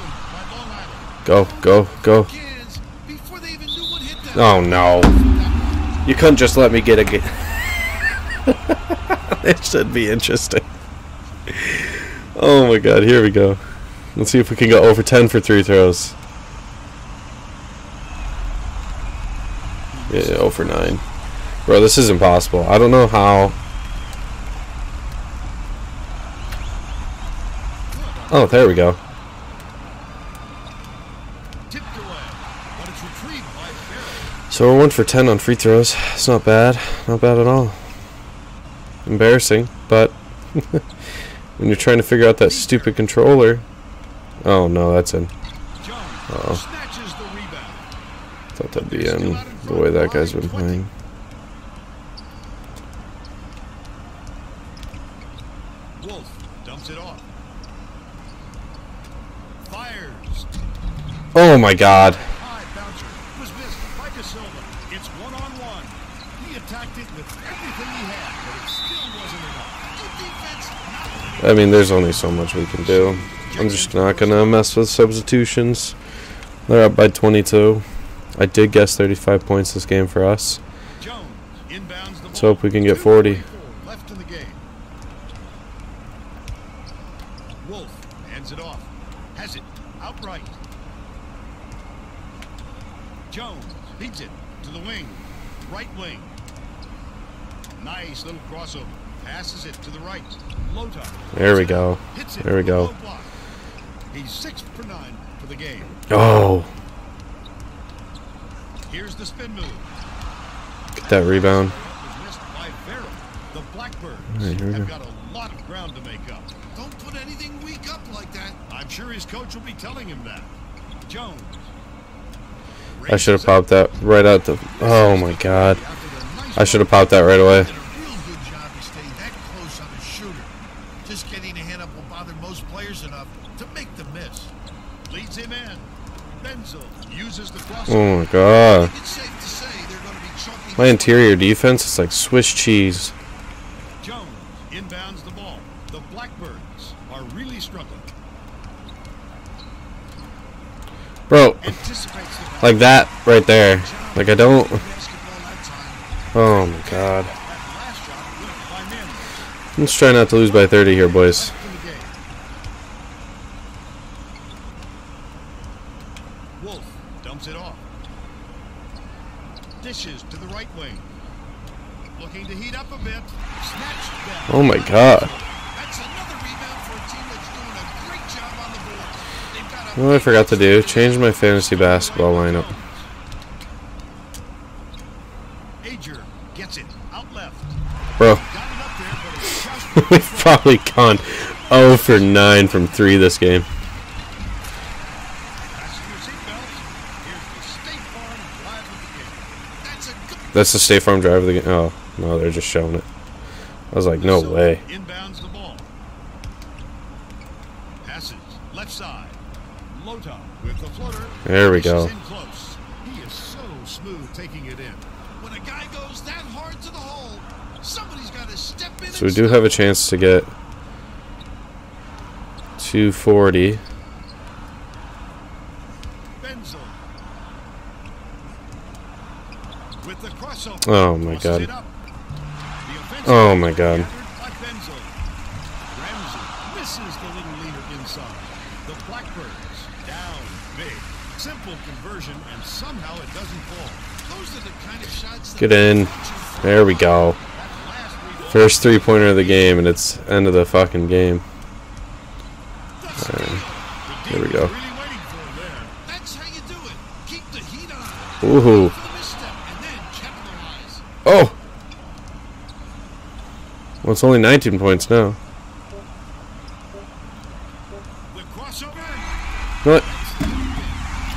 Go, go, go. Oh no. You couldn't just let me get a game. it should be interesting. Oh my god, here we go. Let's see if we can go over 10 for three throws. Yeah, oh, over 9. Bro, this is impossible. I don't know how. Oh, there we go. So we're one for ten on free throws. It's not bad. Not bad at all. Embarrassing, but when you're trying to figure out that stupid controller. Oh no, that's in. The rebound. Thought that'd be in the way that guy's been playing. Wolf dumps it off. Fires. Oh my god. High bouncer was missed by De Silva. It's one on one. He attacked it with everything he had, but it still wasn't enough. Good my god. I mean, there's only so much we can do. I'm just not gonna mess with substitutions. They're up by 22. I did guess 35 points this game for us. Let's hope we can get 40. 2:44 Left in the game. Wolf hands it off. Has it outright. Jones feeds it to the wing. Right wing. Nice little crossover. Passes it to the right. Lota. There we go. There we go. He's six for nine for the game. Oh, Here's the spin move. get that rebound. Was missed by Farrell. The Blackbirds Alright, here we have got a lot of ground to make up. Don't put anything weak up like that. I'm sure his coach will be telling him that. Jones. I should have popped that right out the. Oh my god. I should have popped that right away. Did a real good job to stay that close on the shooter. Just getting a hand up will bother most players enough to make them miss. Leads him in. Benzel uses the crossover. Oh my god. It's safe to say they're going to be choking. My interior defense is like Swiss cheese. Jones inbounds the ball. The Blackbirds are really struggling. Bro, like that right there. Like I don't. basketball that time. Oh my god. That last shot went by Manley. Let's try not to lose by 30 here, boys. Left in the game. Wolf dumps it off. Dishes to the right wing. Looking to heat up a bit. Snatched down. Oh my god. That's another rebound for a team that's doing a great job on the board. Oh God. a You know what I forgot to do? Change my fantasy basketball lineup. Ager gets it out left. Bro, Got it up there, but it's just we've probably gone 0 for 9 from 3 this game. Fasten your seatbelts. Here's the State Farm drive of the game. That's That's the State Farm drive of the game. Oh, no, they're just showing it. I was like, no way. Inbounds the ball. Passes left side. Lota with the floater. There we go. He is so smooth taking it in. when a guy goes that hard to the hole, somebody's got to step in. So we do have a chance to get 240. Benzel. With the crossover. Oh my god. Oh my god. Get in. There we go. First three pointer of the game, and it's end of the fucking game. The steal. Here we go. there. Ooh. Oh! Well, it's only 19 points now. The crossover. You know what?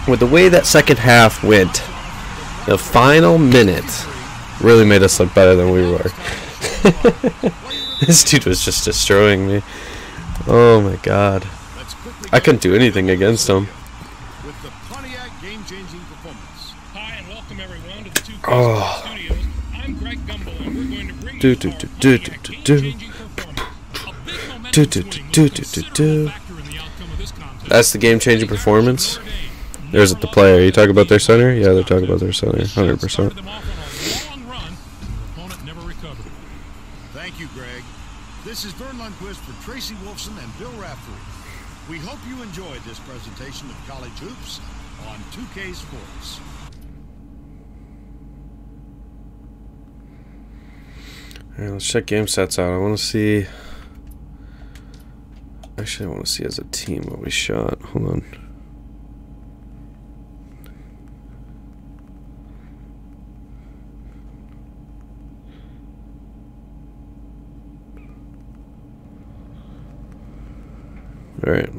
With the way that second half went, the final minute really made us look better than we were. this dude was just destroying me. Oh my god. I couldn't do anything against him. with Do, do, do, do, do, do. game-changing Do, do, do, do, do, do. contest. That's the game changing performance. Or is it the player? You talk about their center? Yeah, they're talking about their center. 100%. Started them off on a long run. Their opponent never recovered. Thank you, Greg. This is Verne Lundquist for Tracy Wolfson and Bill Raftery. We hope you enjoyed this presentation of College Hoops on 2K Sports. Alright, let's check game sets out. I want to see. Actually, I want to see as a team what we shot. Hold on. Alright.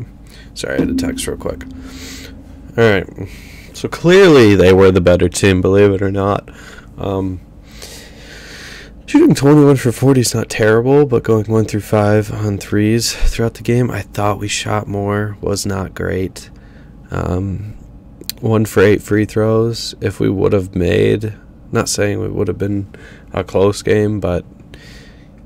Sorry, I had to text real quick. Alright. So clearly they were the better team, believe it or not. Um, shooting 21 for 40 is not terrible, but going 1 through 5 on threes throughout the game, I thought we shot more, was not great. Um, 1 for 8 free throws. If we would have made, not saying it would have been a close game, but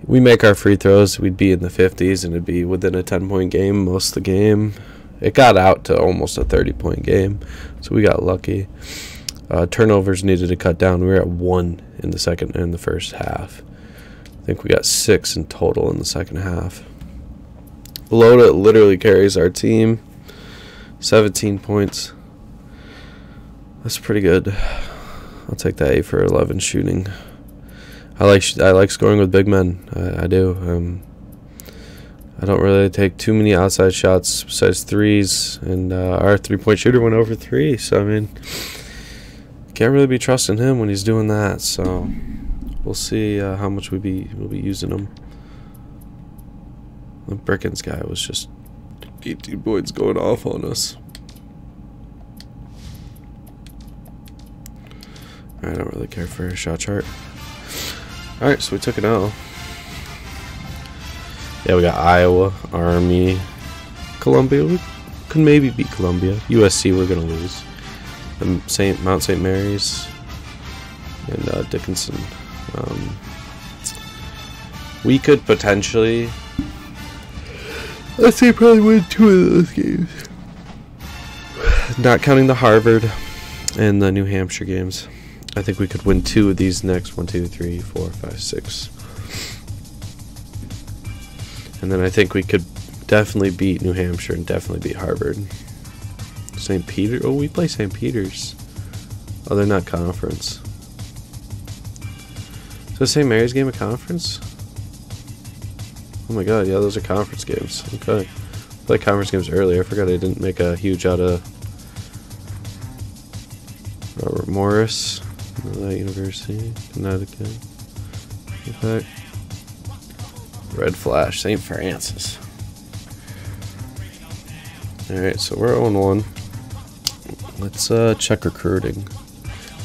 we make our free throws, we'd be in the 50s and it'd be within a 10 point game most of the game. It got out to almost a 30 point game, so we got lucky. Uh, turnovers needed to cut down. We were at one in the second and the first half. I think we got six in total in the second half. Lota literally carries our team. 17 points. That's pretty good. I'll take that 8 for 11 shooting. I like I like scoring with big men. I, I do. Um, I don't really take too many outside shots besides threes, and uh, our three-point shooter went over three. So I mean, can't really be trusting him when he's doing that. So we'll see uh, how much we be we'll be using him. The Brickens guy was just 18 points going off on us. I don't really care for a shot chart. Alright, so we took an L. Yeah, we got Iowa, Army, Columbia. We could maybe beat Columbia. USC, we're gonna lose. And Saint Mount St. Mary's and uh, Dickinson. Um, we could potentially. Let's say probably win two of those games. Not counting the Harvard and the New Hampshire games. I think we could win two of these next one, two, three, four, five, six. And then I think we could definitely beat New Hampshire and definitely beat Harvard. St. Peter. Oh, we play St. Peter's. Oh, they're not conference. So St. Mary's game a conference? Oh my god, yeah, those are conference games. Okay. I played conference games earlier. I forgot I didn't make a huge out of Robert Morris. That University, Connecticut. Impact. Red Flash, St. Francis. Alright, so we're 0 1. Let's uh, check recruiting.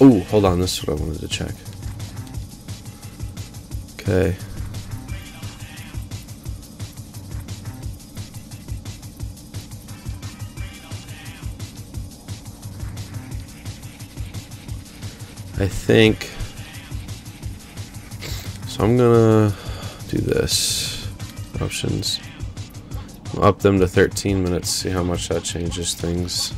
Oh, hold on, this is what I wanted to check. Okay. I think. So I'm gonna do this. Options. Up them to 13 minutes, see how much that changes things.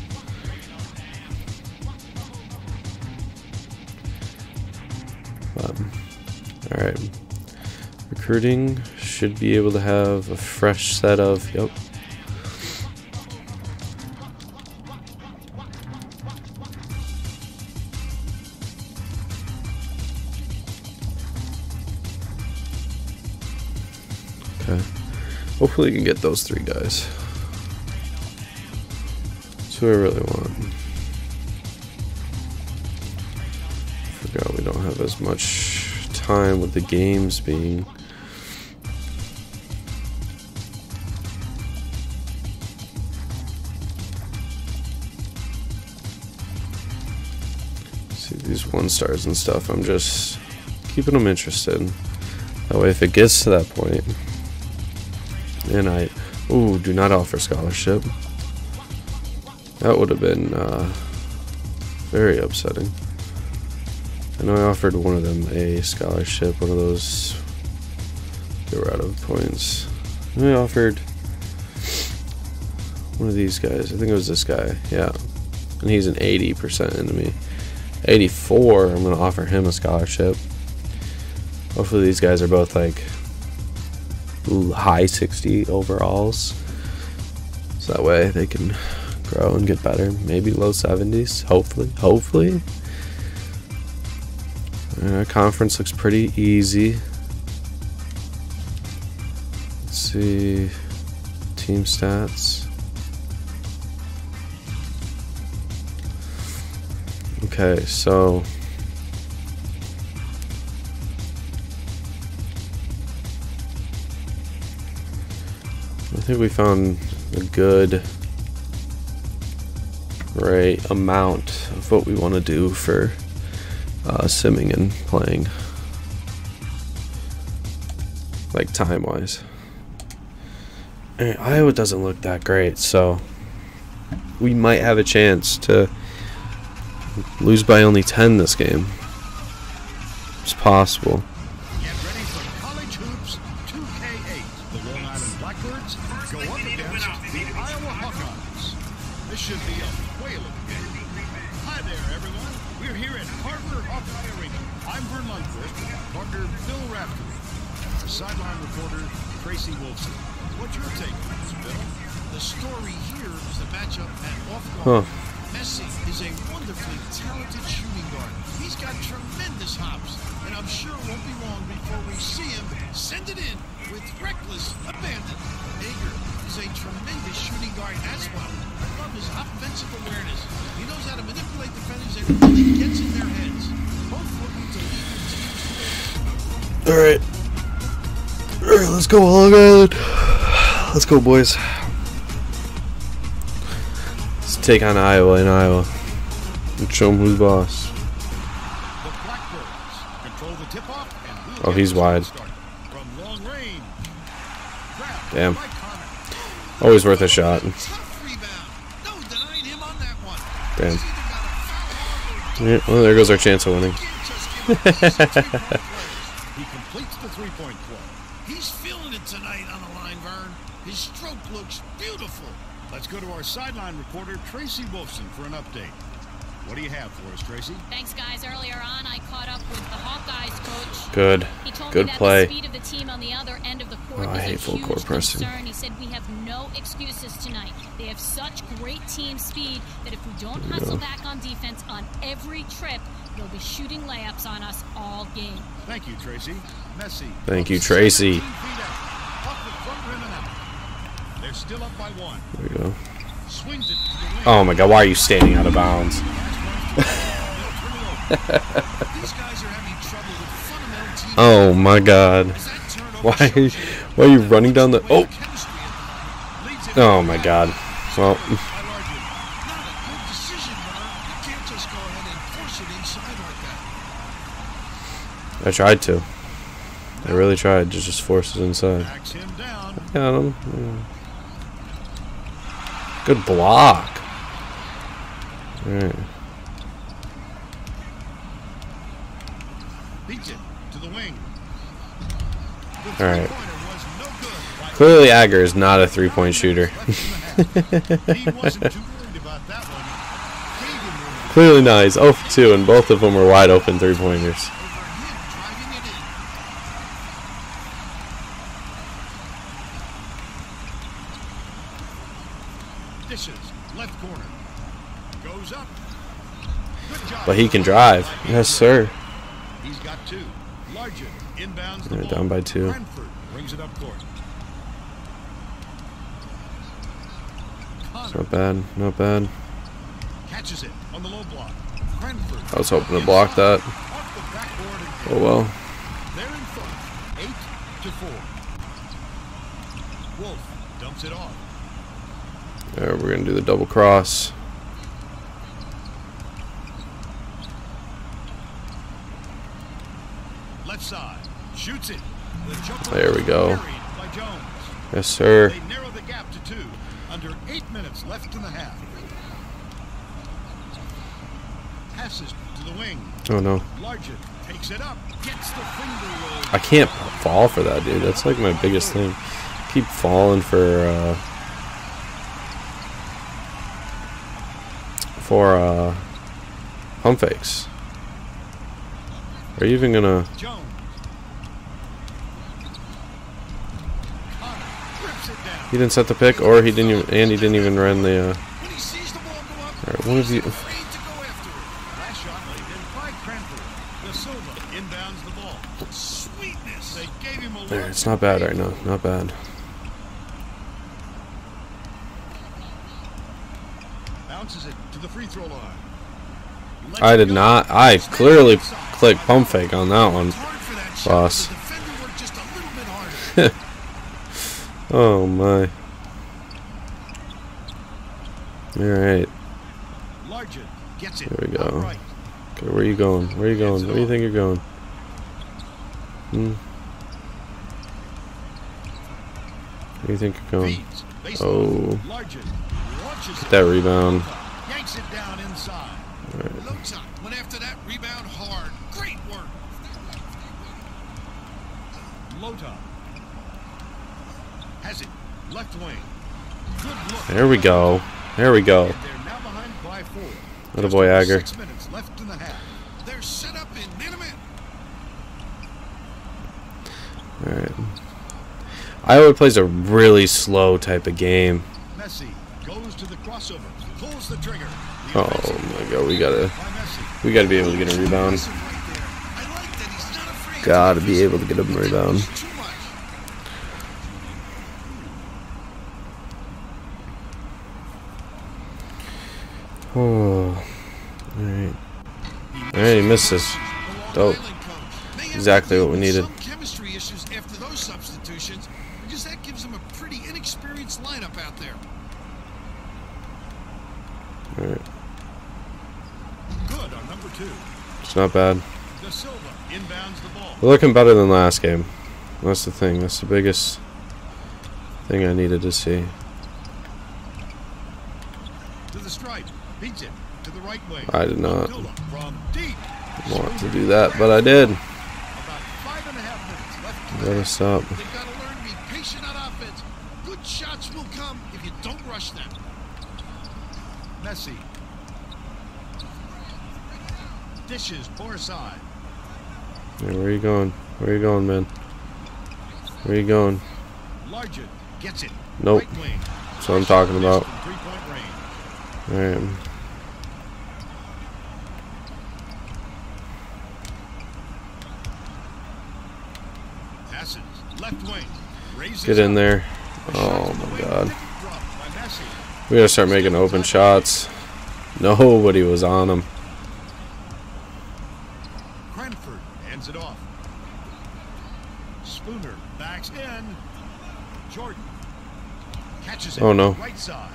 Alright. Recruiting should be able to have a fresh set of. Yep. Okay. Hopefully, we can get those three guys. That's who I really want. Forgot we don't have as much time with the games being. See these one stars and stuff. I'm just keeping them interested. That way, if it gets to that point, and I, ooh, do not offer scholarship. That would have been uh, very upsetting. I know I offered one of them a scholarship, one of those. They were out of points. And I offered one of these guys. I think it was this guy. Yeah, and he's an 80% into me. 84. I'm gonna offer him a scholarship. Hopefully these guys are both like high 60 overalls. So that way they can grow and get better. Maybe low 70s. Hopefully. Hopefully. Our conference looks pretty easy. Let's see team stats. Okay, so I think we found a good right amount of what we want to do for uh, simming and playing like time wise Iowa doesn't look that great so we might have a chance to lose by only 10 this game. It's possible is a tremendous shooting guard as well. I love his offensive awareness. He knows how to manipulate defenders and really gets in their heads. Both looking to lead their teams to a Alright. Alright, let's go, Long Island. Let's go, boys. Let's take on Iowa in Iowa. And show them who's boss. The Blackbirds control the tip-off and Oh, he's wide. From long range. Damn. Always worth a shot. Damn. Yeah, well, there goes our chance of winning. He completes the three-point play. He's feeling it tonight on the line, Verne. His stroke looks beautiful. Let's go to our sideline reporter, Tracy Wolfson, for an update. What do you have for us, Tracy? Thanks, guys. Earlier on, I caught up with the Hawkeyes coach. Good. He told Good me that play. the speed of the team on the other end of the court Oh, I hate a full huge court pressing. concern. He said we have no excuses tonight. They have such great team speed that if we don't hustle back on defense on every trip, they'll be shooting layups on us all game. Thank you, Tracy. Messi. Thank you, Tracy. 17 feet out. Off the front rim and out. They're still up by one. There we go. Swings it to the wing. Oh my god, why are you standing out of bounds? Oh These guys are having trouble with fundamental team. Oh my god. As that turnover Why, shows you why are you running down the... Oh! chemistry at the- Leads it Oh my god. Well, By Larkin. Not a good decision, Verne. You can't just go ahead and force it inside like that. I tried to. I really tried to just force it inside. Down. Got him. Yeah. Good block. Alright. Beats it to the wing. The All right. three-pointer was no good by Clearly, Agger is not a three-point shooter. left in the half. he wasn't too worried about that one. Gave him room to Clearly not. He's 0 for 2, and both of them were wide open three-pointers. Over him driving it in. dishes. Left corner. Goes up. But he can drive. Yes, sir. He's got two. Largent inbounds They're down by two. Cranford brings it up court. Connor Not bad. Not bad. catches it on the low block. I was hoping to block that. Off the backboard and Oh well. They're in front, eight to four. Wolf dumps it off. There, we're gonna do the double cross. Left side, shoots it. The There we go. buried By Jones. Yes, sir. They narrow the gap to two. Under eight minutes left in the half. Passes to the wing. Oh no. Largent takes it up. Gets the finger roll. I can't fall for that, dude. That's like my biggest thing. Keep falling for uh for uh pump fakes. Are you even gonna Jones. He didn't set the pick, or he didn't even, and he didn't even run the. Uh, all right, what was he? There, it's not bad right now. Not bad. Bounces it to the free throw line. I did not. I clearly clicked pump fake on that one, boss. Oh my. Alright. Largent gets it. There we go. Okay, where you going? Where you going? Where do you think you're going? Hmm. Where do you think you're going? Oh. It. That rebound. Yanks it down inside. Went after that rebound hard. Great work. Lota has it. Left wing. Good look. There we go. There we go. And they're now behind by four. Atta Just boy, Agger. Six minutes left in the half. They're set up in minute. Alright. Iowa plays a really slow type of game. Messi goes to the crossover. Pulls the trigger. Oh my god, we gotta we gotta be able to get a rebound. Right there. I like that he's not afraid Gotta be able to get a rebound. use too much. Oh. Alright. Alright, he misses. The Long Dope. Island coach may have Exactly what we needed. Chemistry issues after those substitutions because that gives them a pretty inexperienced lineup out there. Alright. Good on number two. It's not bad. De Silva inbounds the ball. We're looking better than last game. That's the thing. That's the biggest thing I needed to see. To the stripe. Beats it. To the right wing. I did not Abdullah from deep. want to do that, but I did. About five and a half minutes left. in the Gotta stop. They've got to learn to be patient on offense. Good shots will come if you don't rush them. Messi. Dishes far side. Yeah, where you going? Where are you going, man? Where are you going? Largent gets it. Nope. That's what I'm talking about. Alright. Passes. Left wing. Raises Get in there. Oh shot from the my god. Pick drop by Messi. We gotta start making open shots. Nobody was on him. Cranford hands it off. Spooner backs in. Jordan catches it. Oh, no. Right side.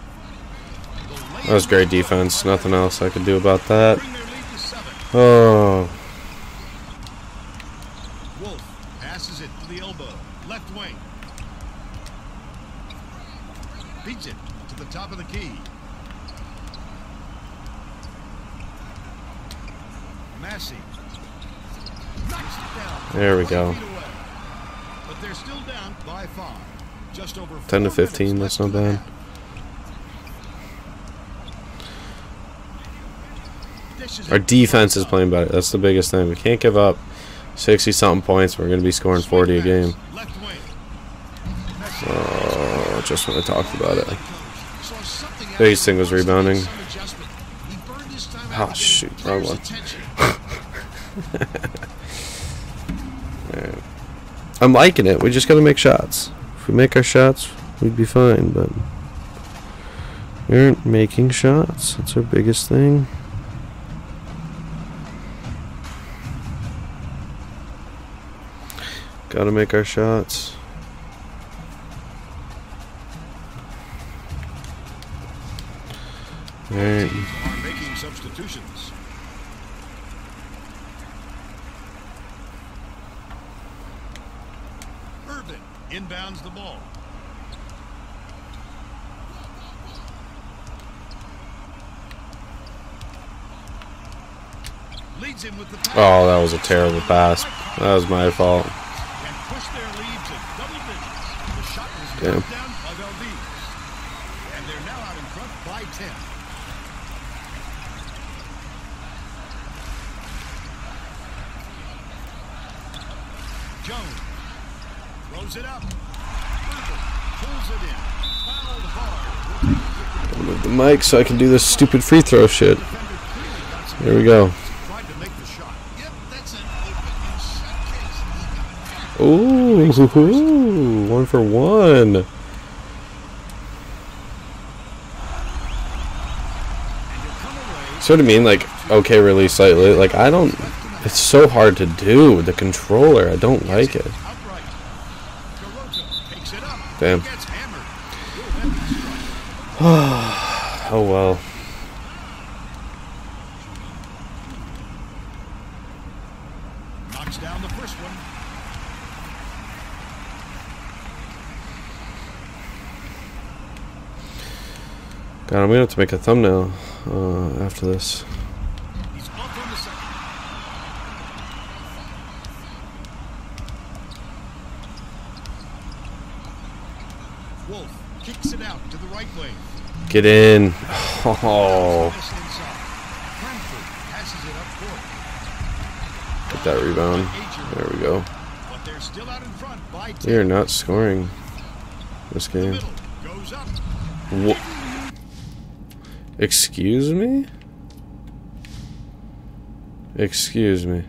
The That was great defense. Nothing else I could do about that. Bring their lead to seven. Oh. Wolf passes it to the elbow. Left wing. Beats it to the top of the key. Massey. Knocks it down. There we Five go. feet away. But they're still down by five. Just over 10 to 15, that's not bad. Our defense is playing better. That's the biggest thing. We can't give up 60 something points. We're going to be scoring 40 a game. Oh, just when I talked about it. Biggest thing was rebounding. Some adjustment. He burned his time Oh, out ah, to get shoot, wrong one. I'm liking it. We just got to make shots. If we make our shots, we'd be fine, but we aren't making shots. That's our biggest thing. Got to make our shots. Alright. Teams are making substitutions. Urban inbounds the ball. Leads him with the pass. Oh, that was a terrible pass. That was my fault. And push their lead to double digits. The shot was Damn. down by Valdez. And they're now out in front by 10. Jones throws it up. Pulls it in. Move the mic so I can do this stupid free throw shit. Defender clearly got some There we go. tried to make the shot. Yep, that's an open and shut case. He got it. Ooh, hoo-hoo, one for one. See what I mean? Like, okay, release slightly. Like, I don't. It's so hard to do with the controller. I don't like it. Outright. Garoto takes it up. Damn. Gets hammered. Real heavy strike. Oh well. Knocks down the first one. God, I'm gonna have to make a thumbnail uh, after this. He's off on the second. Wolf kicks it out to the right wing. Get in. Oh, Pass inside. Cranford passes it up court. get that rebound. There we go. But they're still out in front by 10. We are not scoring this game. Excuse me? Excuse me.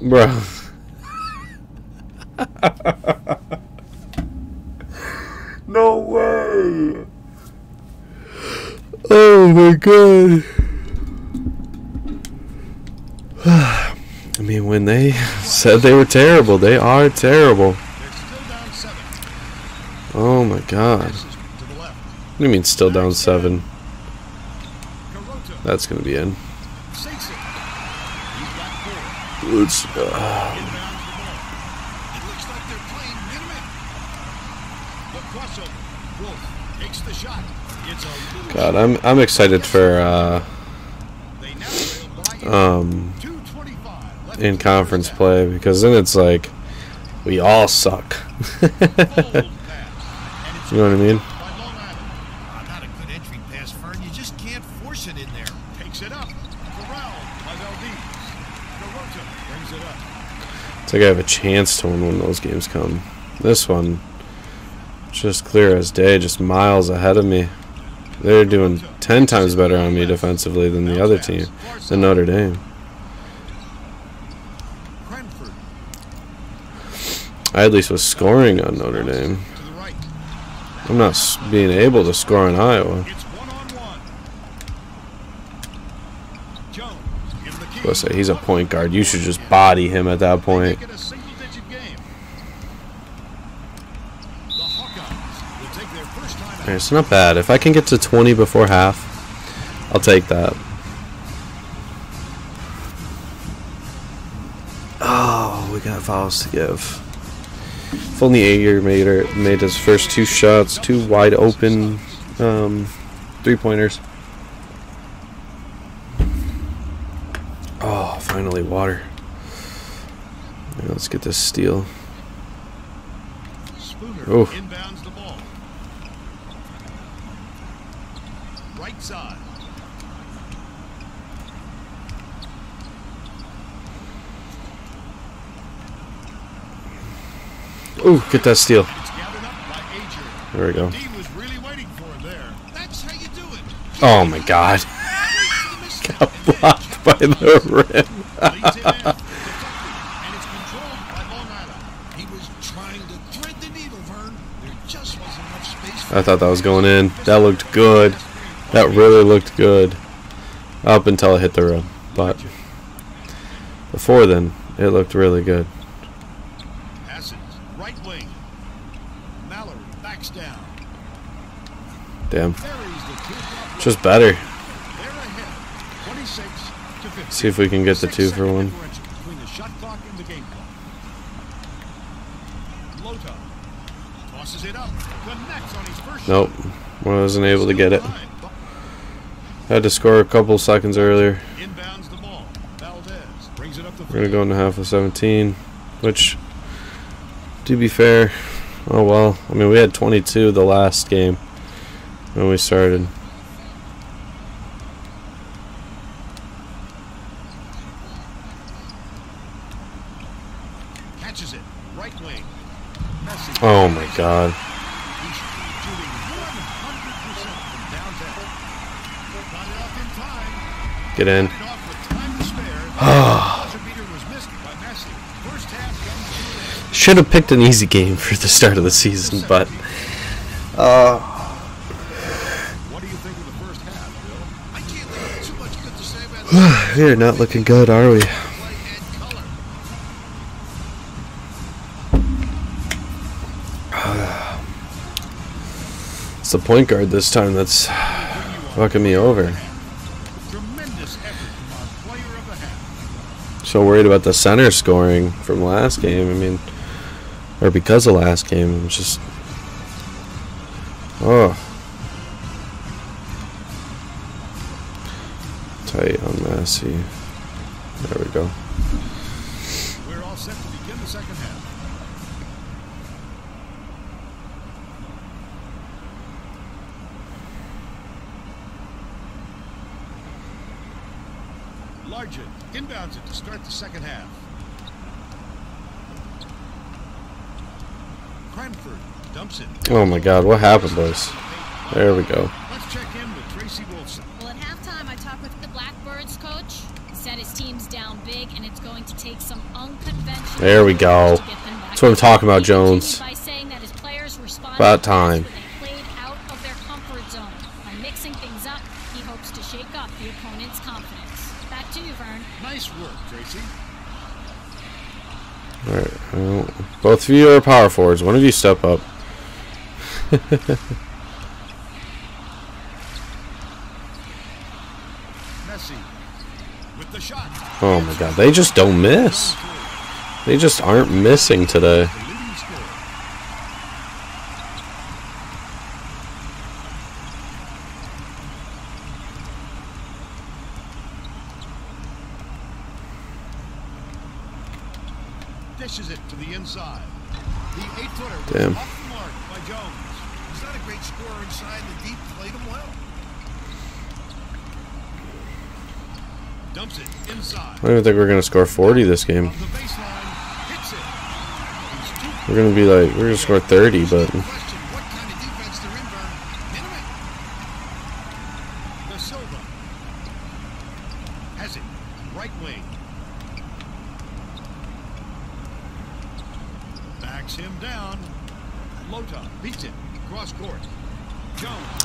Bro. no way. Oh my god. I mean, when they said they were terrible, they are terrible. They're still down seven. Oh my god. Passes to the left. What do you mean still down seven? That's gonna be in. Let's. God, I'm I'm excited for uh, um in conference play because then it's like we all suck. You know what I mean? It's like I have a chance to win when those games come. This one, just clear as day, just miles ahead of me. They're doing ten times better on me defensively than the other team, than Notre Dame. I at least was scoring on Notre Dame. I'm not being able to score on Iowa. It's one on one. Jones give the key. Let's say he's a point guard. You should just body him at that point. Make it a single-digit game. The Hawkeyes will take their first time out. Alright, it's not bad. If I can get to 20 before half, I'll take that. Oh, we got fouls to give. If only Ager made her, made his first two shots, two wide open um, three Oh, finally water. Let's get this steal. Spooner Oof. inbounds the ball. Right side. Ooh, get that steal. It's gathered up by Ager. There we go. Really waiting for it there. That's how you do it. Oh my god. Got blocked by the rim. Leads it in, deflected, and it's controlled by Long Island. He was trying to thread the needle, Verne. There just wasn't enough space for I thought that was going in. That looked good. That really looked good. Up until it hit the rim. But before then, it looked really good. Passes. Right wing. Mallory backs down. Damn. Just better. They're ahead. 26 to 15. See if we can get the two for one. Nope. Wasn't able to get it. Had to score a couple seconds earlier. We're going to go into half of 17. Which, to be fair, oh well. I mean, we had 22 the last game when we started. God. Get in. Should have picked an easy game for the start of the season, but. Uh, we're not looking good, are we? The point guard this time that's fucking me over. So worried about the center scoring from last game. I mean, or because of last game. I'm just. Oh. Tight on Messi. There we go. We're all set to begin the second half. Largent inbounds it to start the second half. Cranford dumps it. Oh my god, what happened, boys? There we go. Let's check in with Tracy Wolfson. Well, at halftime, I talked with the Blackbirds coach. He said his team's down big, and it's going to take some unconventional. There we go. to get them back That's what I'm talking about, Jones. By saying that his players responded About time. when they played out of their comfort zone. By mixing things up, he hopes to shake up the opponent's confidence. Back to you, Verne. Nice work, Tracy. Alright. well, both of you are power forwards. One of you step up. Messi with the shot. Oh my god, they just don't miss. They just aren't missing today. The leading scorer. Dishes it to the inside. The eight-footer was Damn. off the mark by Jones. He's not a great scorer inside the deep. Played him well. Dumps it inside. I don't think we're gonna score 40 this game. We're gonna be like, we're gonna score 30, but.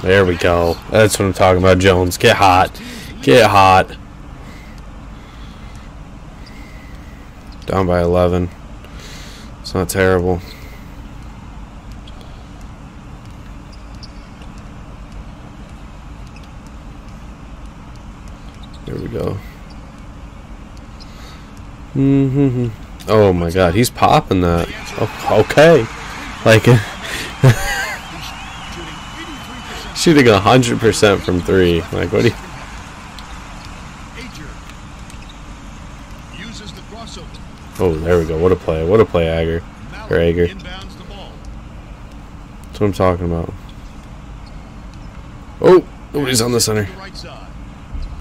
There we go. That's what I'm talking about, Jones. Get hot. Get hot. Down by 11. It's not terrible. There we go. Mm-hmm. Oh my god, he's popping that. Okay. Like, Shooting 83% shooting 100% from three. Like, what do you. Ager. Uses the crossover. Oh, there we go. What a play. What a play, Agger. Or Ager. inbounds the ball. That's what I'm talking about. Oh, nobody's on the center. To the right side.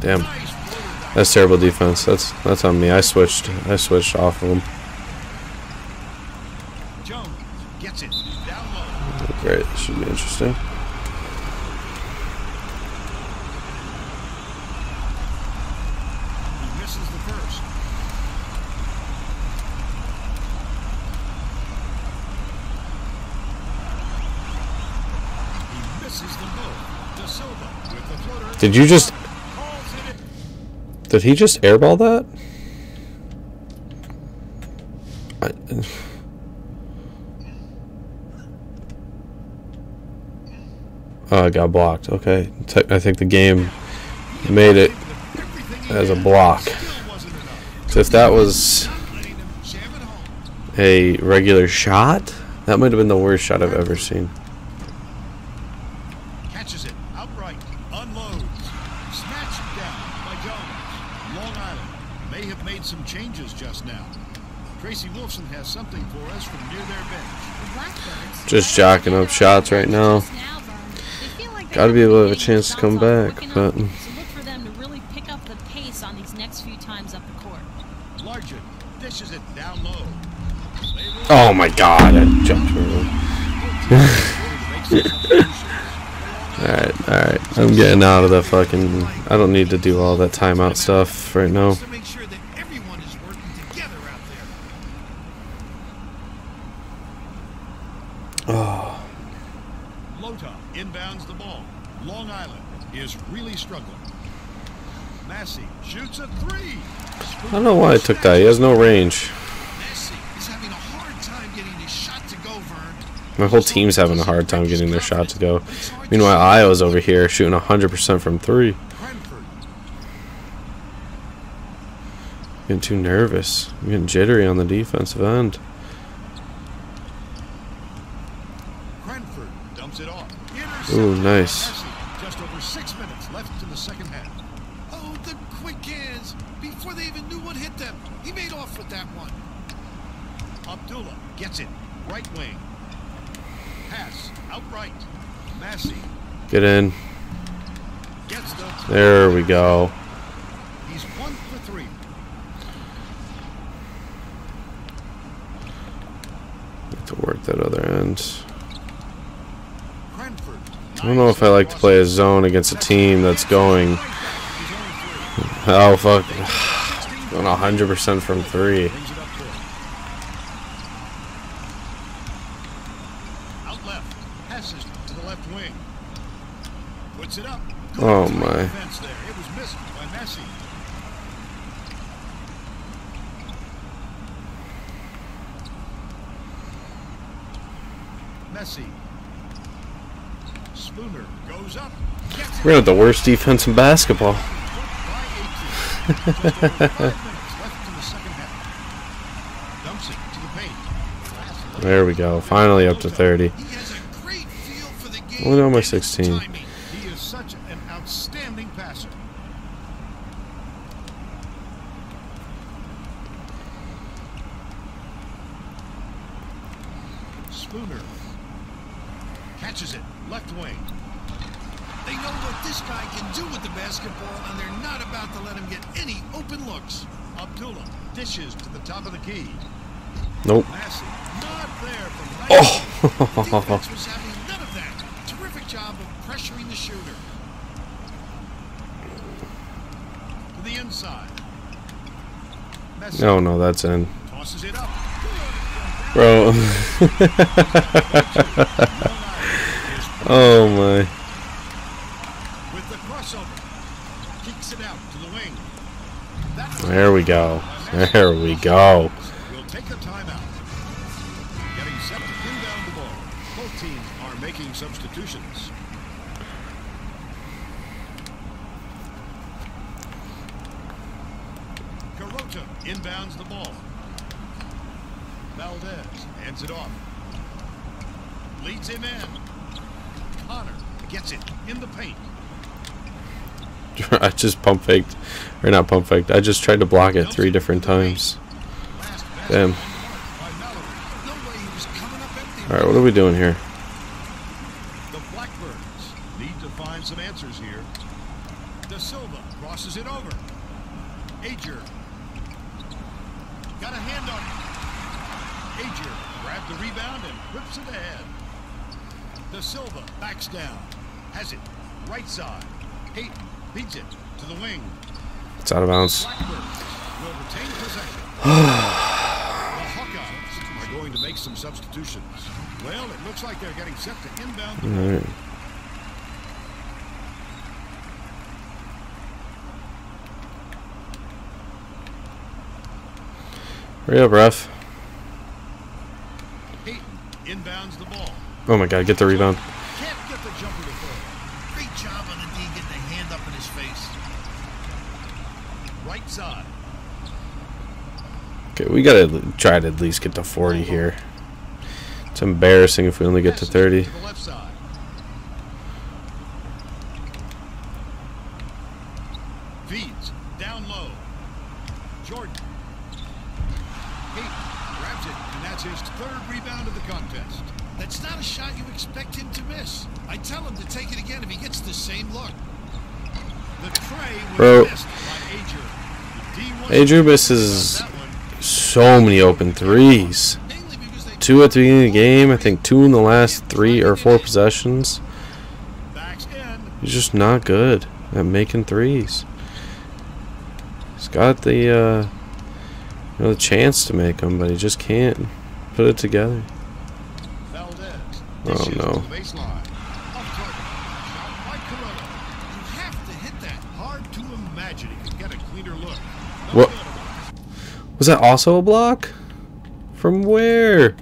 Damn. Nice floater back. That's terrible defense. That's that's on me. I switched. I switched off of him. Jones gets it. Great. This should be interesting. He misses the first. He misses them both. De Silva with the floater. Did you just. Did he just airball that? I, oh, it got blocked. Okay. I think the game made it as a block. 'Cause if that was a regular shot, that might have been the worst shot I've ever seen. Catches it outright. Unloads. Snatched down by Jones. Long Island may have made some changes just now. Tracy Wolfson has something for us from near their bench. The Blackbirds. Just jacking up shots right now. Gotta be able to have a chance to come back, but- Oh my god, I jumped. Alright, alright. I'm getting out of the fucking. I don't need to do all that timeout stuff right now. to make sure that everyone is working together out there. Lota inbounds the ball. Long Island is really struggling. Massey shoots a three. I don't know why I took that. He has no range. Messi is having a hard time getting his shot to go, Verne. My whole team's having a hard time getting their shot to go. Meanwhile, Iowa's over here shooting 100% from three. Getting too nervous. I'm getting jittery on the defensive end. Cranford dumps it off. Ooh, nice. Messi, just over six minutes left in the second half. Oh, the quick hands. Before they even knew what hit them, he made off with that one. Abdullah gets it. Right wing. Pass. Outright. Massey Get in. There we go. He's one for three. Have to work that other end. I don't know if I like to play a zone against a team that's going. Oh fuck. Going 100% from three. Oh my. Spooner goes up. We're gonna the worst defense in basketball. there we go. Finally up to 30. Only down by 16. Inside. Messi Oh no, that's in. tosses it up. Bro. oh my. with the crossover. Kicks it out to the wing. That There we go. There we go. Paint. I just pump faked. Or not pump faked. I just tried to block it three different times. Damn. by Mallory. No way he was coming up empty. Alright, what are we doing here? The Blackbirds need to find some answers here. De Silva crosses it over. Ager. Got a hand on it. Ager grabbed the rebound and whips it ahead. De Silva backs down. Has it. Right side. Hayton beats it to the wing. It's out of bounds. Blackbirds will retain the Hawkeyes are going to make some substitutions. Well, it looks like they're getting set to inbound the. Alright. Hurry up, ref. Inbounds the ball. Oh my god, get the rebound. Can't get the jumper to fall. Great job on the D getting a hand up in his face. Right side. Okay, we gotta try to at least get to 40 here. It's embarrassing if we only get to 30. To the left side. Feeds down low. Jordan. Hayton grabs it, and that's his third rebound of the contest. That's not a shot you expect him to miss. I tell him to take it again if he gets the same look. The tray was Bro. missed by Ager. The D was Adrian misses that one. So many open threes. Mainly because they Two at the beginning of the game, I think two in the last three or four possessions. He's just not good at making threes. He's got the uh, you know, the chance to make them, but he just can't put it together. Oh, no. Was that also a block? From where?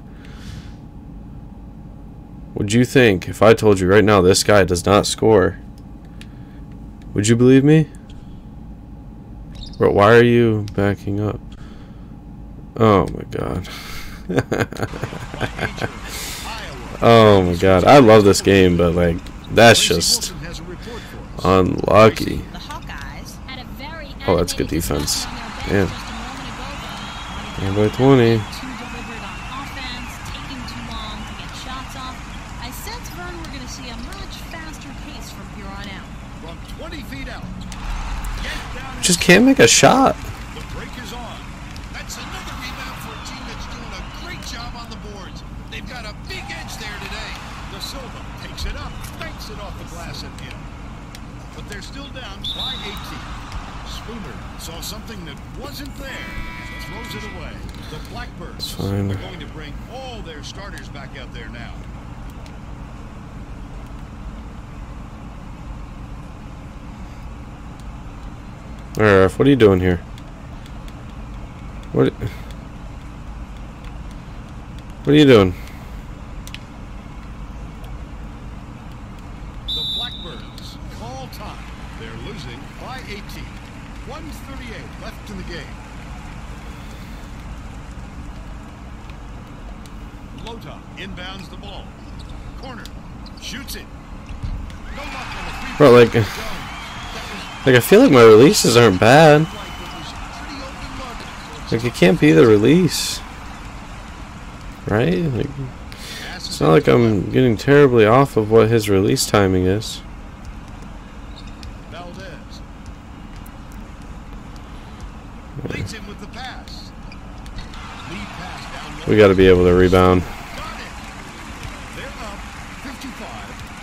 Would you think if I told you right now this guy does not score? Would you believe me? But why are you backing up? Oh my god. oh my god. I love this game, but like that's just Wilson has a report for us. unlucky. The Hawkeyes had a very Oh, that's good defense. Damn. Bench just a moment ago, though. Yeah, by 20. Too deliberate on offense, taking too long to get shots off. I sense, Verne, we're going to see a much faster pace from here on out. From 20 feet out. Just can't make a shot. The break is on. That's another rebound for a team that's doing a great job on the boards. They've got a big edge there today. De Silva takes it up, banks it off the glass and in. But they're still down by 18. Spooner saw something that wasn't there. Throws it away. The Blackbirds fine. are going to bring all their starters back out there now. Alright, what are you doing here? What? What are you doing? The Blackbirds call time. They're losing by 18. 138 left in the game. Lota inbounds the ball. Corner. Shoots it. No luck on the three. Bro, like, like I feel like my releases aren't bad. Like it can't be the release, right? Like it's not like I'm getting terribly off of what his release timing is. Valdez. Leads him with the pass. Lead pass down low. We got to be able to rebound. Got it. They're up 55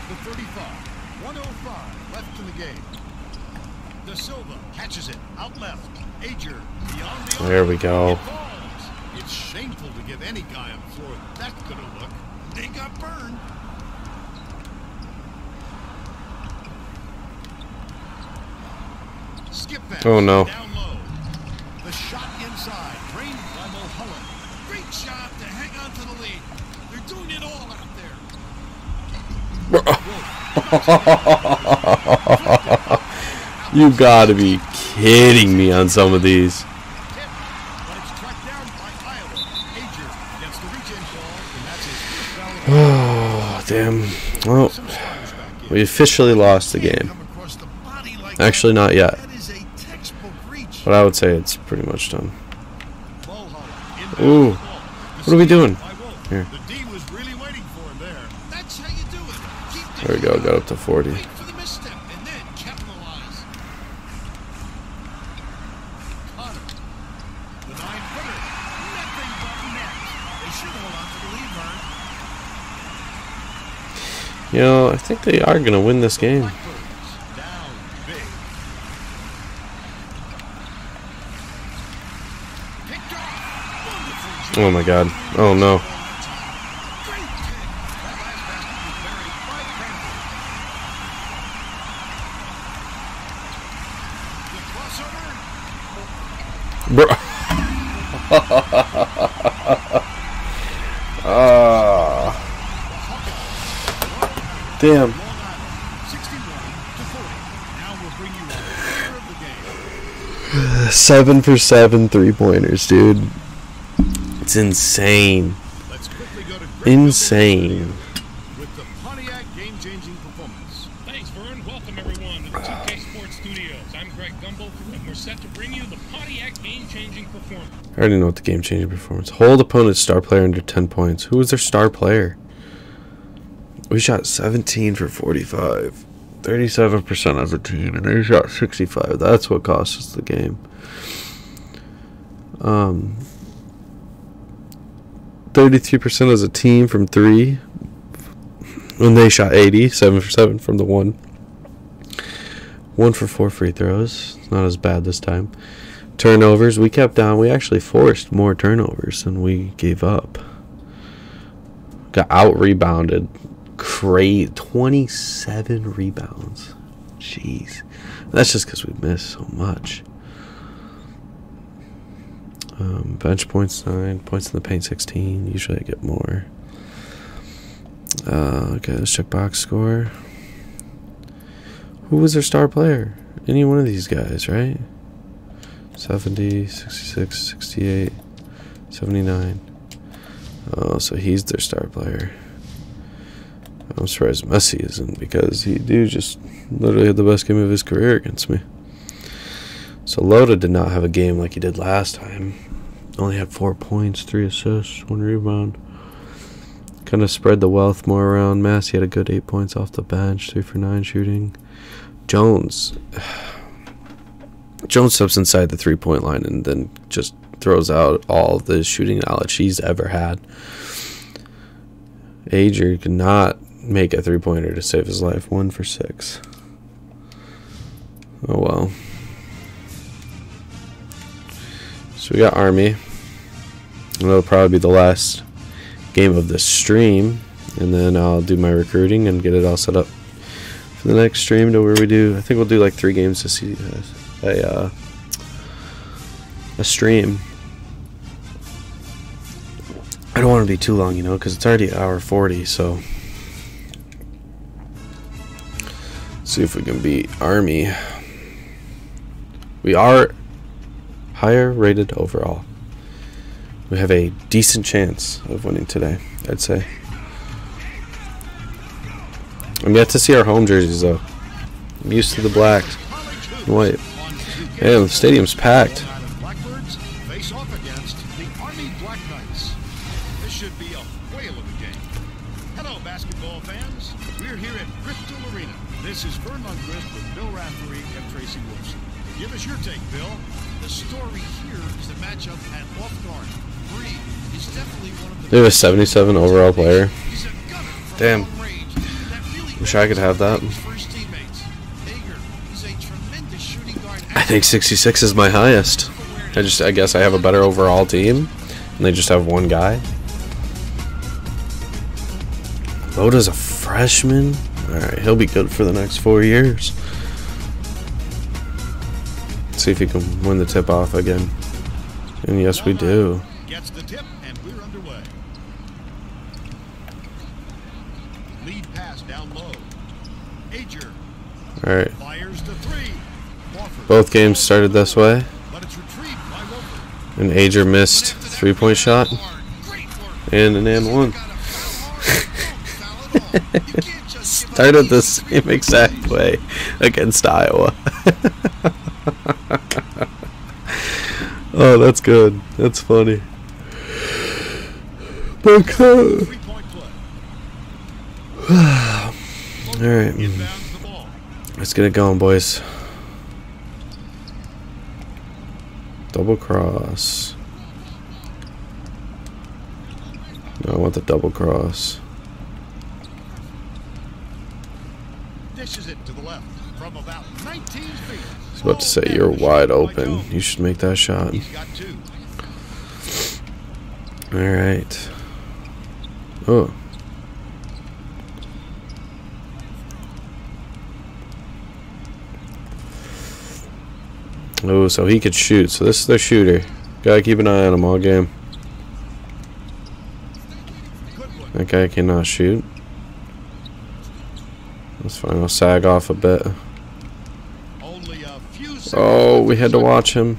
to 35. 105 left in the game. De Silva catches it out left. Ager beyond the There we go. It's shameful to give any guy on the floor that good a look. They got burned. Skip. Oh, no. Down low. The shot inside. Drained by Mulholland. Great job to hang on to the lead. They're doing it all out there. You got to be kidding me on some of these. Tip. But it's tracked down by Iowa. Ager gets the reach in ball, and that's his first foul. Oh damn. Well, Some starters back in. we officially lost the game. Come across the body like Actually, not yet. That is a textbook reach. But I would say it's pretty much done. Ooh. What are we doing? Here. The D was really waiting for him there. That's how you do it. There we go. Got up to 40. Wait for the misstep and then capitalize. Connor. The nine footer. Nothing but net. They should hold on to the lead, Verne. You know, I think they are gonna win this game. Oh my god. Oh no. Great pick. Ah. Game. Seven for seven three pointers, dude. It's insane. Insane. with the Pontiac game-changing performance. Thanks, Verne. Welcome, everyone, to the 2K Sports Studios. I'm Greg Gumbel, and we're set to bring you the Pontiac game-changing performance. I already know what the game changing performance. Hold opponent's star player under 10 points. Who was their star player? We shot 17 for 45. 37% as a team, and they shot 65. That's what cost us the game. Um, 33% as a team from three. When they shot 80, 7 for 7 from the one. 1 for 4 free throws. Not as bad this time turnovers we kept down we actually forced more turnovers than we gave up got out rebounded great 27 rebounds Jeez. That's just because we missed so much. Um, bench points 9, points in the paint 16. Usually I get more. Uh, okay, let's check box score. Who was their star player? Any one of these guys, right? 70, 66, 68, 79. Oh, so he's their star player. I'm surprised Messi isn't because he do just literally had the best game of his career against me. So Lota did not have a game like he did last time. Only had four points, three assists, one rebound. Kind of spread the wealth more around. Massey had a good eight points off the bench, three for nine shooting. Jones, Jones steps inside the three point line and then just throws out all the shooting knowledge he's ever had. Ager could not make a three pointer to save his life. One for six. Oh well. So we got Army. It'll probably be the last game of this stream. And then I'll do my recruiting and get it all set up for the next stream to where we do. I think we'll do like three games to see a, uh, a stream. I don't want to be too long, you know, because it's already hour 40, so. See if we can beat Army. We are higher rated overall. We have a decent chance of winning today, I'd say. I'm yet to see our home jerseys though. I'm used to the black and white. Man, the stadium's packed. Us your take, Bill. The story here is the matchup at off guard. Bree is definitely one of the They have a 77 overall player. He's a gunner from Damn. Wish I could have that. first. Hager is a tremendous shooting guard. I think 66 is my highest. I just, I guess I have a better overall team, and they just have one guy. Lota's a freshman. All right, he'll be good for the next four years. See if he can win the tip off again. And yes, we do. Gets the tip, and we're underway. Lead pass down low. Ager All right, fires the three. Both games started this way, But it's retrieved by and Ager missed three-point shot and an and one. Got a foul. Don't foul at all. You can't just give up Started the same exact way against Iowa. oh, that's good. That's funny. Okay. Three-point. All right, Inbounds the ball. let's get it going, boys. Double cross. No, I want the double cross. Dishes it to the left from about 19 feet. I was about to say you're wide open. You should make that shot. He's got two. All right. Oh. Oh, so he could shoot. So this is their shooter. Gotta keep an eye on him all game. That guy cannot shoot. That's fine. I'll sag off a bit. Only a few seconds Oh, we had to watch him.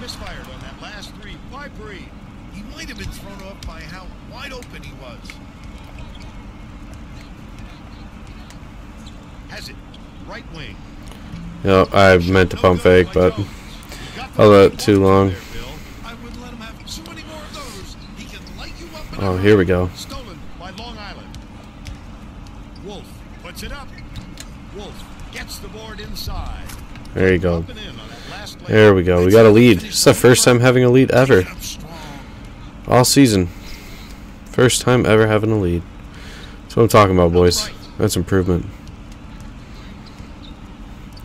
Misfired on that last three by Bree. He might have been thrown off by how wide open he was. Has it. Right wing. I meant to pump fake, but I let too long. I wouldn't let him have so many more of those. He can light you up. oh, here we go. Stolen by Long Island. Wolf puts it up. Wolf gets the board inside. There you go. There we go. We got a lead. It's the first time having a lead ever. All season. First time ever having a lead. That's what I'm talking about, boys. That's improvement.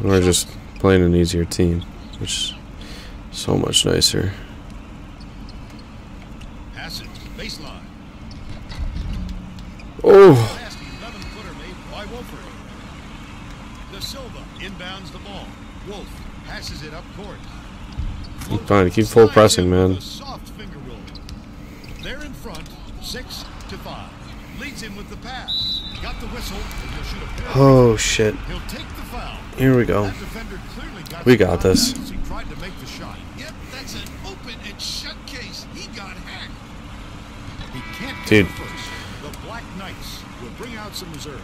We're just playing an easier team, which is so much nicer. Pass it. Baseline. Oh, Last 11 footer made by Wolford. De Silva inbounds the ball. Wolf passes it up court. Keep fine. Keep full pressing, man. Soft finger roll. They're in front, six to five. Leads him with the pass. Got the whistle. and he'll shoot a. Oh shit. He'll take the foul. Here we go. That defender clearly got We got this. He tried to make the shot. Yep, that's an open and shut case. He got hacked. He can't Dude. The Black Knights will bring out some reserves.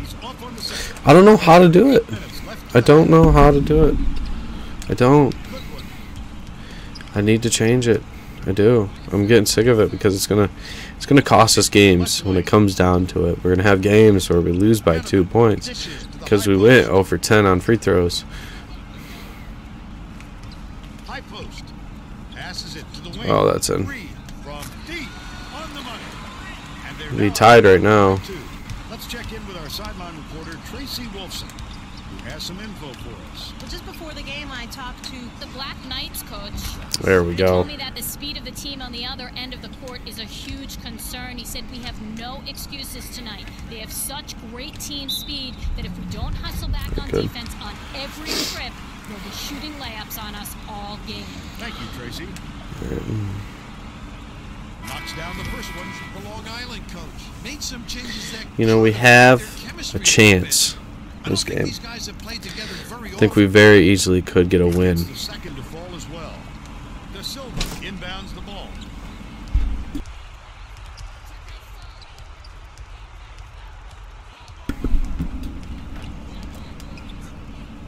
He's off on the second. I don't know how to do it. I don't know how to do it. I don't. I need to change it. I do. I'm getting sick of it because it's gonna it's gonna cost us games when it comes down to it. We're gonna have games where we lose by two points Dishes to the because we went 0 for 10 on free throws. High post. Passes it to the wing. Oh, that's in. Three from deep on the money. And they're We tied right now. two. Let's check in with our sideline reporter, Tracy Wolfson, who has some info for us. Well, just before the game, I talked to the Black Knights coach. There we go. He go. told me that the speed of the team on the other end of the court is a huge concern. He said we have no excuses tonight. They have such great team speed that if we don't hustle back on Good. defense on every trip, they'll be shooting layups on us all game. Thank you, Tracy. Knocks down the first one. from The Long Island coach made some changes that You know, we have their a chance this game. these guys have played together very I think we very easily could get a win. Gets the second to fall as well. De Silva inbounds the ball.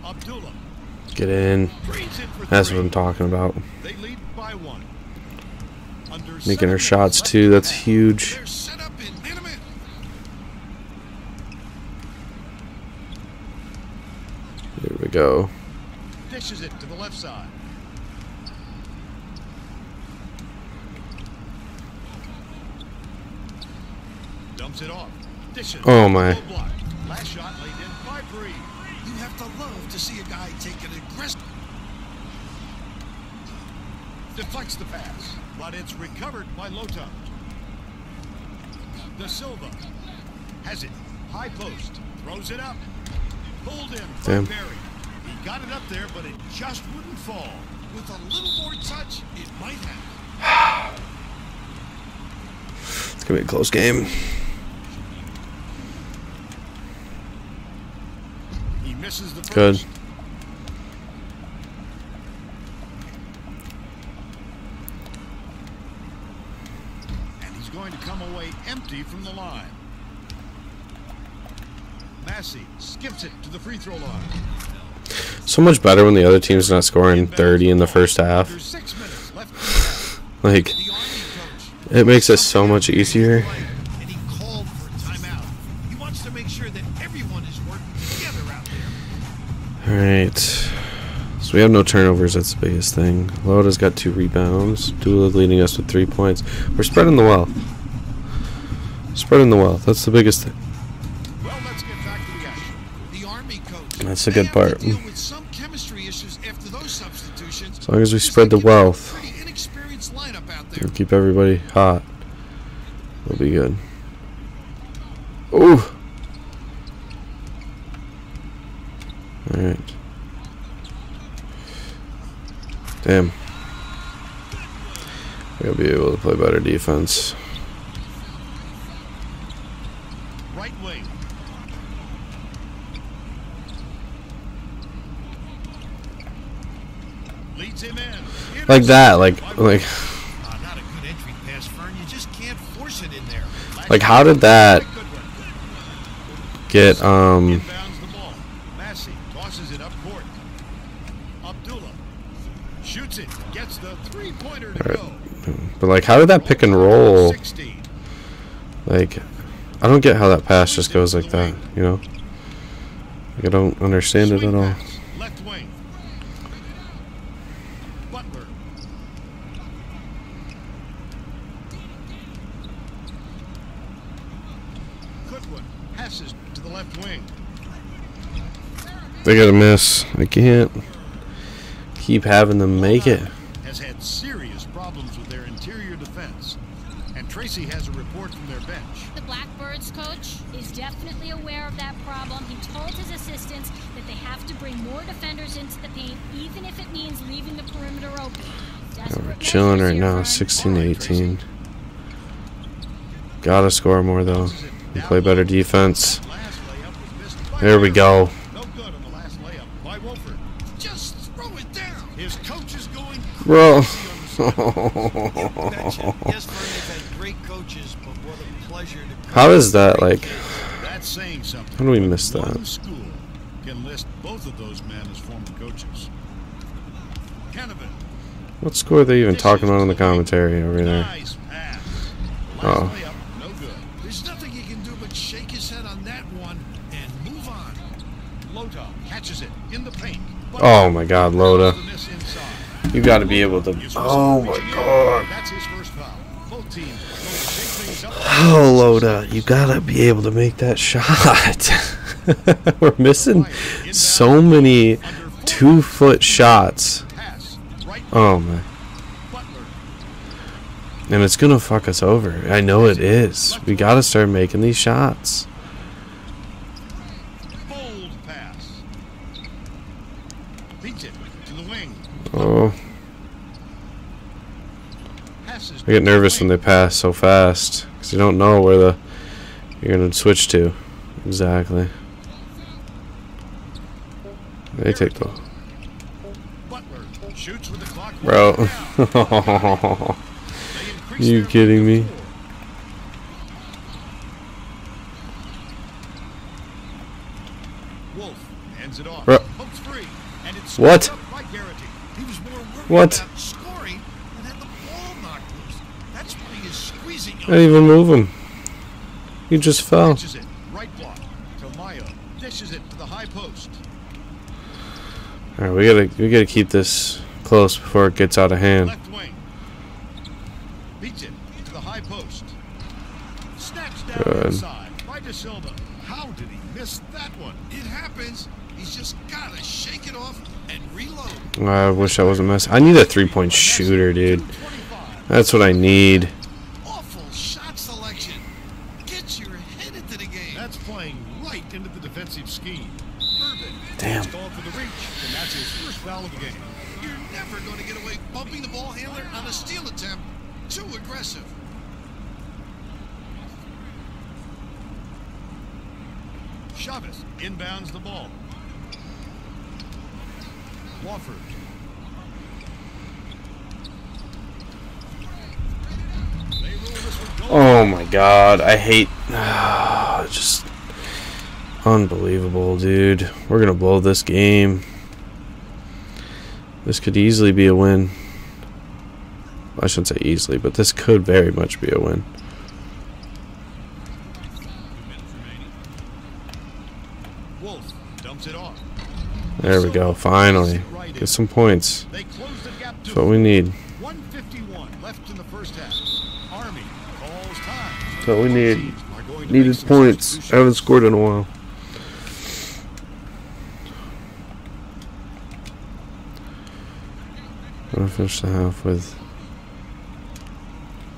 Abdullah Get in. drains it for That's what I'm talking about. They lead by one. Under Making our shots too. That's in the half. huge. They're set up in minute. There we go. Dishes it to the left side. Dumps it off. Dishes. Oh, my. Last shot laid in by Bree. You have to love to see a guy take an aggressive. Deflects the pass, but it's recovered by Lota. De Silva has it. High post. Throws it up. Pulled in Damn. Barry. Got it up there, but it just wouldn't fall. With a little more touch, it might have. It's gonna be a close game. He misses the first. Good. And he's going to come away empty from the line. Massey skips it to the free throw line. So much better when the other team's not scoring 30 in the first half. Like, it makes it so much easier. Alright. So we have no turnovers, that's the biggest thing. Lota's got two rebounds. Dula leading us with three points. We're spreading the wealth. Spreading the wealth, that's the biggest thing. That's the may good part. To deal with some chemistry issues after those substitutions. As long as we spread the a wealth. Pretty inexperienced lineup out there. We'll keep everybody hot. We'll be good. Ooh! Alright. Damn. We'll be able to play better defense. Right wing. Leads him in. Like that, like like like how did that get um but like how did that pick and roll like I don't get how that pass just goes like that, you know? Like I don't understand it at all. pass, Left wing. Butler. Goodwin passes to the left wing. They gotta miss. I can't keep having them make it. Has had serious problems with their interior defense. defense. And Tracy has a report from their bench. The Blackbirds coach is definitely aware of that problem. He told his assistants that they have to bring more defenders into the paint, even if it means leaving the perimeter open. Desperate We're chilling right now, Verne. 16 to 18. Gotta score more though. And play better defense. Last layup was missed by There we go. To How is that like? That's saying something. How do we miss that? can list both of those men as former coaches. Canavan. What score are they even talking about in the commentary over there? Nice pass. Oh. layup, no good. There's nothing he can do but shake his head on that one and move on. Lota catches it in the paint. Oh my god, Lota. The miss. You gotta be able to. Oh my god. That's his first foul. Both teams going to shake things up. Oh, Lota, you gotta be able to make that shot. We're missing so many two foot shots. Oh man. And it's gonna fuck us over. I know it is. We gotta start making these shots. Bold pass. Beats it to the wing. Oh, Passes I get nervous when they pass so fast because you don't know where the you're gonna switch to. Exactly. They take the Butler shoots with the clock. bro. You kidding me? Wolf hands it off. Bro. Pokes free. And it's What? scooped up by Garrity. He was more worried What? about scoring and had the ball knocked loose. That's why he is squeezing I didn't even move him. He just fell. Right block. Tamayo dishes it to the high post. All right, we gotta we gotta keep this close before it gets out of hand. Left wing. Beats it to the high post. Snatched down Good. inside by De Silva. How did he miss that one? It happens. He's just gotta shake it off and reload. I wish I wasn't messing. I need a three point shooter, dude. That's what I need. Awful shot selection. Get your head into the game. That's playing right into the defensive scheme. Irvin. Damn. is Going for the reach, and that's his first foul of the game. You're never going to get away bumping the ball handler on a steal attempt. Too aggressive. Chavez inbounds the ball. Wofford. They roll this one goal. Oh my god, I hate. just unbelievable, dude. We're gonna blow this game. This could easily be a win. I shouldn't say easily, but this could very much be a win. Wolf dumps it off. There we go. Finally, get some points. They close the gap That's what we need. 151 left in the first half. Army calls what we need. Teams are going to make Needed points. substitutions. Haven't scored in a while. I'm gonna finish the half with.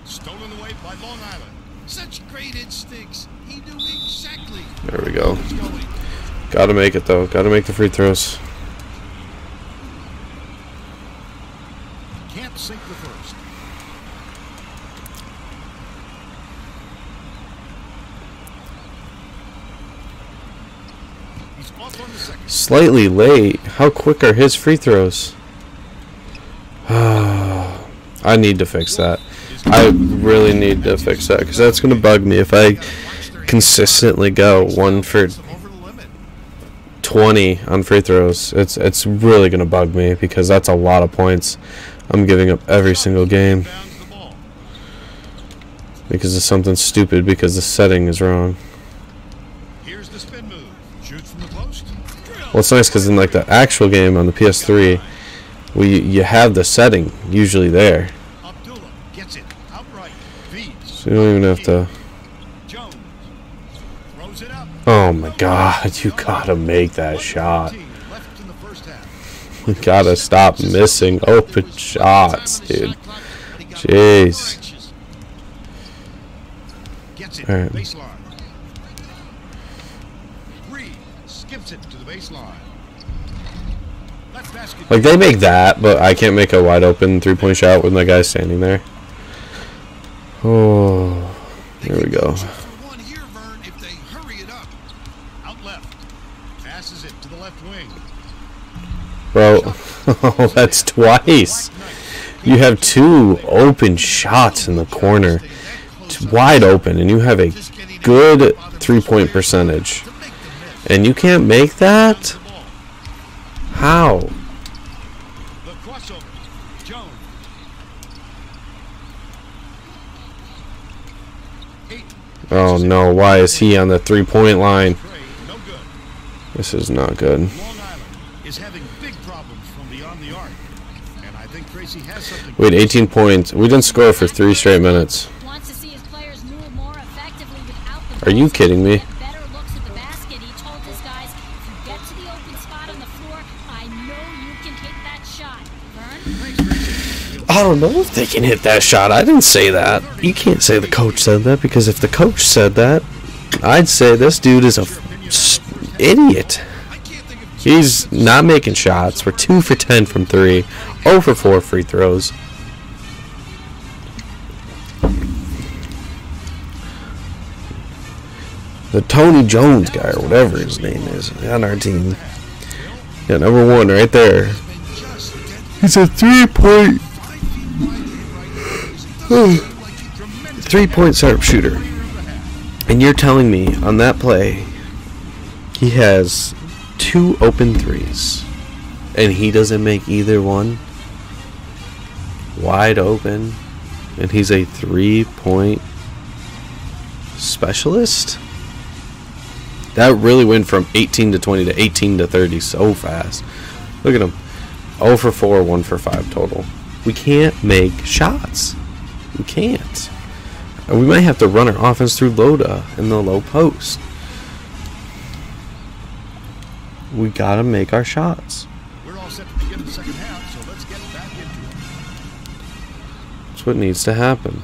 Stolen away by Long Island. Such great instincts. He knew exactly There we go. where he was going. Gotta make it though. Gotta make the free throws. Can't sink the first. He's off on the second. Slightly late. How quick are his free throws? I need to fix that. I really need to fix that because that's gonna bug me if I consistently go one for Over the limit. 20 on free throws. It's it's really gonna bug me because that's a lot of points I'm giving up every single game because of something stupid because the setting is wrong. Here's the spin move. Shoots from the post. Well, it's nice because in like the actual game on the PS3, we you have the setting usually there, gets it so you don't even have to. Jones it up. Oh my God! You gotta make that shot. 115 Left in the first half. You gotta stop missing open shots, dude. Jeez. All right. baseline. Reed skips it to the baseline. Left basket. Like they make that, but I can't make a wide open three point shot with my guy standing there. Oh, there we go. For one here, Verne, if they hurry it up. out left. Passes it to the left wing. Bro, oh, that's twice. You have two open shots in the corner, It's wide open, and you have a good three point percentage. And you can't make that? How? The crossover. Jones. Oh no, why is he on the three point line? Trey, no good. This is not good. Long is having big problems from beyond the arc. And I think Tracy has something. We had 18 points. We didn't score for three straight minutes. Wants to see his players move more effectively without the Are you kidding me? I don't know if they can hit that shot. I didn't say that. You can't say the coach said that because if the coach said that, I'd say this dude is a f- s- idiot. I can't think of He's not making shots. We're 2 for 10 from 3, 0 for 4 free throws. The Tony Jones guy, or whatever his name is, on our team. Yeah, number one right there. been just dead He's a three point Hmm. three point sharp shooter. And you're telling me on that play he has two open threes and he doesn't make either one wide open and he's a three point specialist? That really went from 18 to 20 to 18 to 30 so fast. Look at him. 0 for 4, 1 for 5 total. We can't make shots. We can't. We might have to run our offense through Lota in the low post. We gotta make our shots. We're all set to begin the second half, so let's get back into it. That's what needs to happen.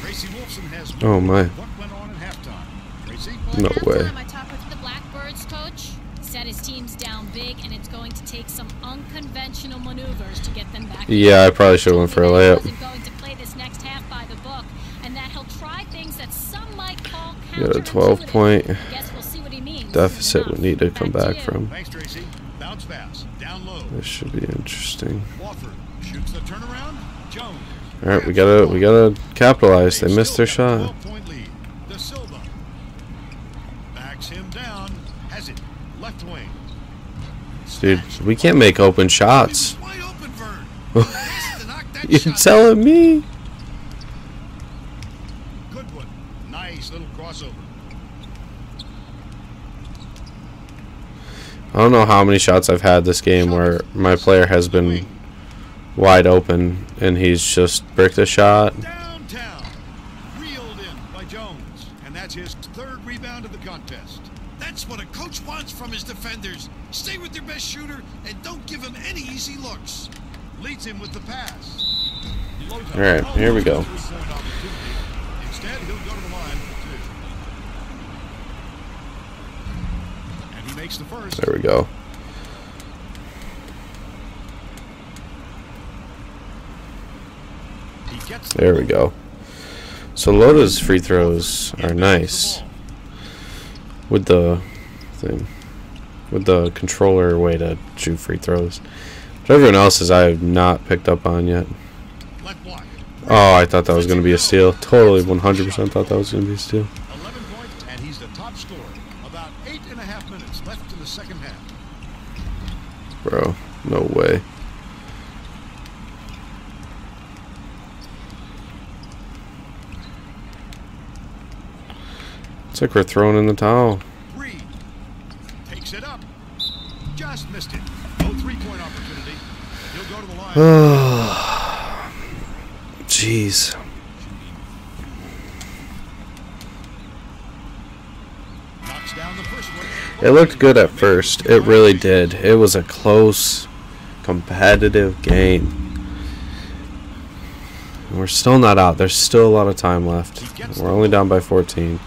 Tracy Wolfson has Oh, my. What went on at halftime? Tracy? No way. I talked with the Blackbirds coach. Said his team's down big, and it's going to take some unconventional maneuvers to get them back. Yeah, I probably should have went for a Told me that layup. going to play this next half by the book, and that he'll try things that some might call Got a 12 counterintuitive. point Guess we'll see what he means. deficit we need to come back from. Thanks, Tracy. Bounce pass. Down low. This should be interesting. Wofford shoots the turnaround. Jones. All right, we gotta we gotta capitalize. They missed their shot. 12-point lead. De Silva backs him down. Has it. Left wing. Dude, we can't make open shots. was wide open, Verne. Has to knock that You're telling me? Goodwin. Nice little crossover. I don't know how many shots I've had this game where my player has been wide open and he's just bricked a shot. Downtown. Reeled in by Jones. And that's his third rebound of the contest. That's what a coach wants from his defenders. Stay with your best shooter and don't give him any easy looks. Leads him with the pass. All right, here we go. Instead, he'll go to the line. And he makes the first. There we go. There we go. So Lota's free throws are nice with the thing, with the controller way to shoot free throws. But everyone else else's I have not picked up on yet. Oh, I thought that was going to be a steal. Totally, 100% thought that was going to be a steal. 11 points, and he's the top scorer. About eight and a half minutes left in the second half. Bro, no way. It's like we're throwing in the towel. He'll go to the line. Jeez. Knocks down the first. first one. It looked good at first. It really did. It was a close, competitive game. We're still not out. There's still a lot of time left. We're only down by 14.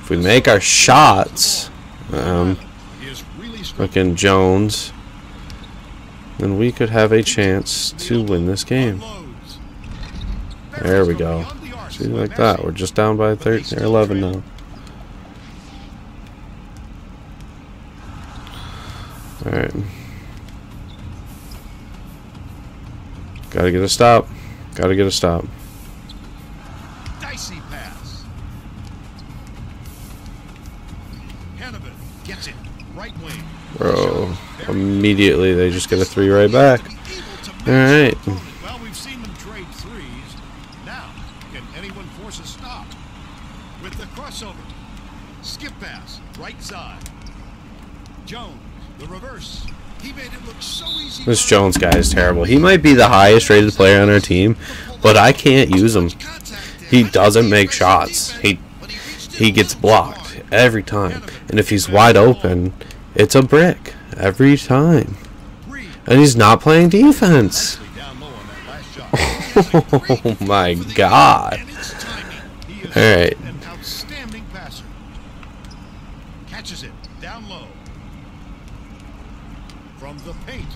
If we make our shots, um, He is really struggling. looking Jones, then we could have a chance to win this game. There we go. beyond the arc See, like that. We're just down by 13 or 11 now. Alright. Gotta get a stop. Gotta get a stop. Dicey pass. Hannibal gets it. Right wing. Bro. Immediately they just get a three right back. Alright. Well, we've seen them trade threes. Now, can anyone force a stop? With the crossover. Skip pass. Right side. Jones. The reverse. He made it look so easy. This Jones guy is terrible. He might be the highest rated player on our team, but I can't use him. He doesn't make shots. He he gets blocked every time. And if he's wide open, it's a brick every time. And he's not playing defense. Actually down low on that last shot. Oh my god. And it's timing. He is Alright. an outstanding passer. Catches it down low. From the paint.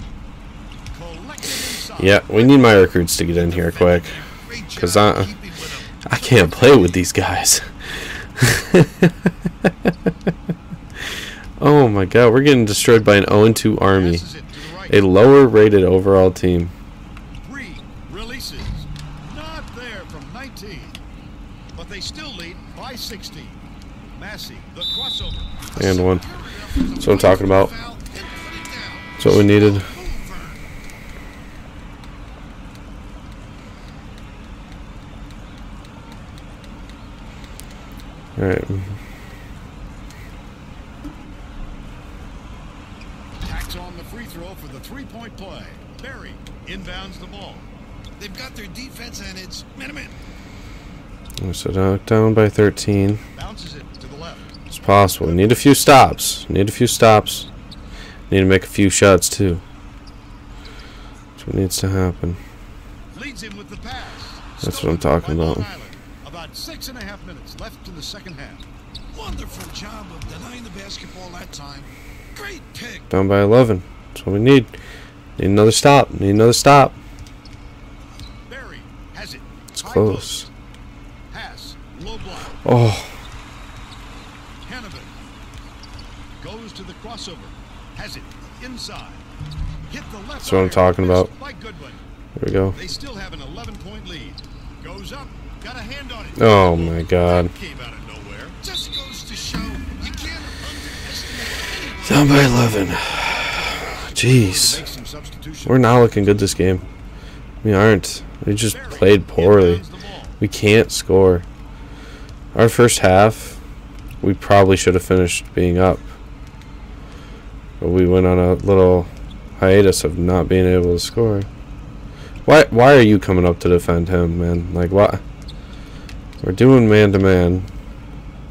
Yeah, we need my recruits to get in here quick. Cause I- keeping with him. I can't play with these guys. oh my god, we're getting destroyed by an 0-2 army. Passes it to the right. A lower rated overall team. Three releases. Not there from 19. But they still lead by 16. Massey, the crossover. And one. That's what I'm talking about. Foul and put it down. That's what we needed. Alright. Tacks on the free throw for the three-point play. Barry inbounds the ball. They've got their defense and it's minute So down, by 13. Bounces it to the left. It's possible. Need a few stops. Need a few stops. Need to make a few shots too. That's what needs to happen. Leads him with the pass. That's what I'm talking about. About six and a half minutes left in the second half. Wonderful job of denying the basketball that time. Great pick. Down by 11. That's what we need. Need another stop. Need another stop. Barry has it. It's close. post. Pass. Low block. Oh, Hannibal goes to the crossover. Has it inside. Hit the left. That's what I'm talking about. There we go. They still have an 11-point lead. Goes up. Got a hand on it. Oh my god. Came out of nowhere. Just goes to show you can't Down by 11. Jeez. Make some substitutions. We're not looking good this game. We aren't. We just played poorly. inbounds the ball. We can't score. Our first half, we probably should have finished being up. But we went on a little hiatus of not being able to score. Why why are you coming up to defend him, man? Like what? We're doing man to man.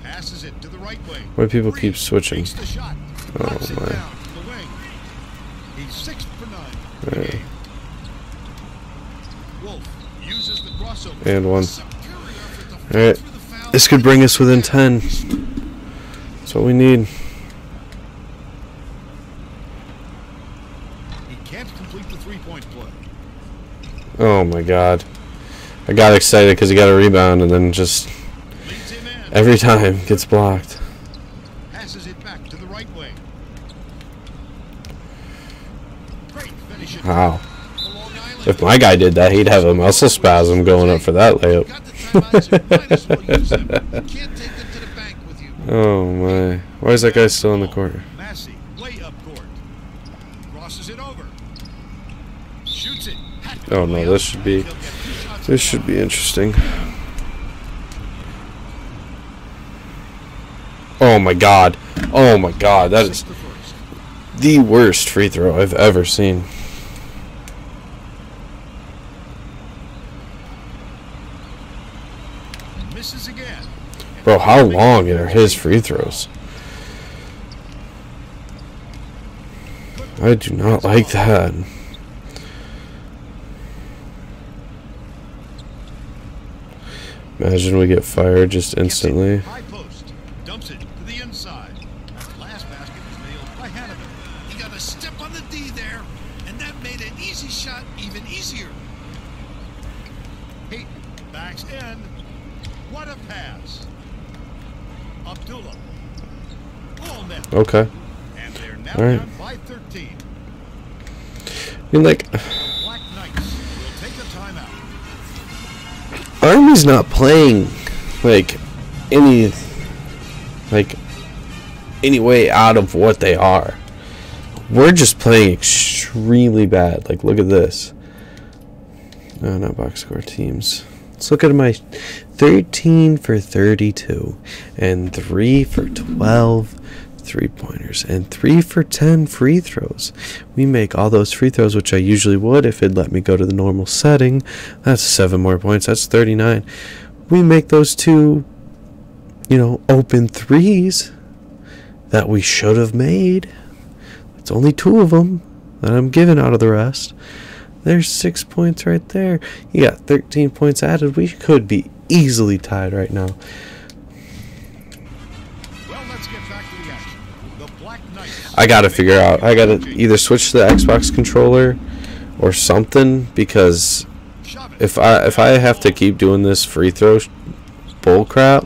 Passes it to the right wing. Why do people keep switching? Takes the shot. Oh, my. down to the wing. He's six for nine. Yeah. Wolf uses the crossover. And one. Superior effort to Alright. Through the foul. This could bring us within 10. That's what we need. He can't complete the three-point play. Oh my god. I got excited because he got a rebound and then just Leads him in. every time gets blocked. Passes it back to the right wing. Wow. The Long Island If my guy did that, he'd have a muscle spasm going up for that layup. Got the timeouts, you might as well use them. You can't take them to the bank with you. Oh my. Why is that guy still in the court? Massey, up court. Crosses it over. Shoots it. Oh no, this should be He'll get two shots this should be interesting. Oh my god. Oh my god, that is Six to first. the worst free throw I've ever seen. Bro, how long are his free throws? I do not like that. Imagine we get fired just instantly. Okay. And they're now All right. down by 13. I mean, like, Black Knights will take a timeout. Army's not playing like any like any way out of what they are. We're just playing extremely bad. Like look at this. No, not box score teams. Let's look at my 13 for 32 and 3 for 12 three pointers and 3 for 10 free throws. We make all those free throws, which I usually would if it let me go to the normal setting. That's 7 more points. That's 39. We make those two, you know, open threes that we should have made. It's only two of them that I'm giving out of the rest. There's six points right there. You got 13 points added. We could be easily tied right now. I gotta figure out. I gotta either switch to the Xbox controller or something because if I if I have to keep doing this free throw sh- bull crap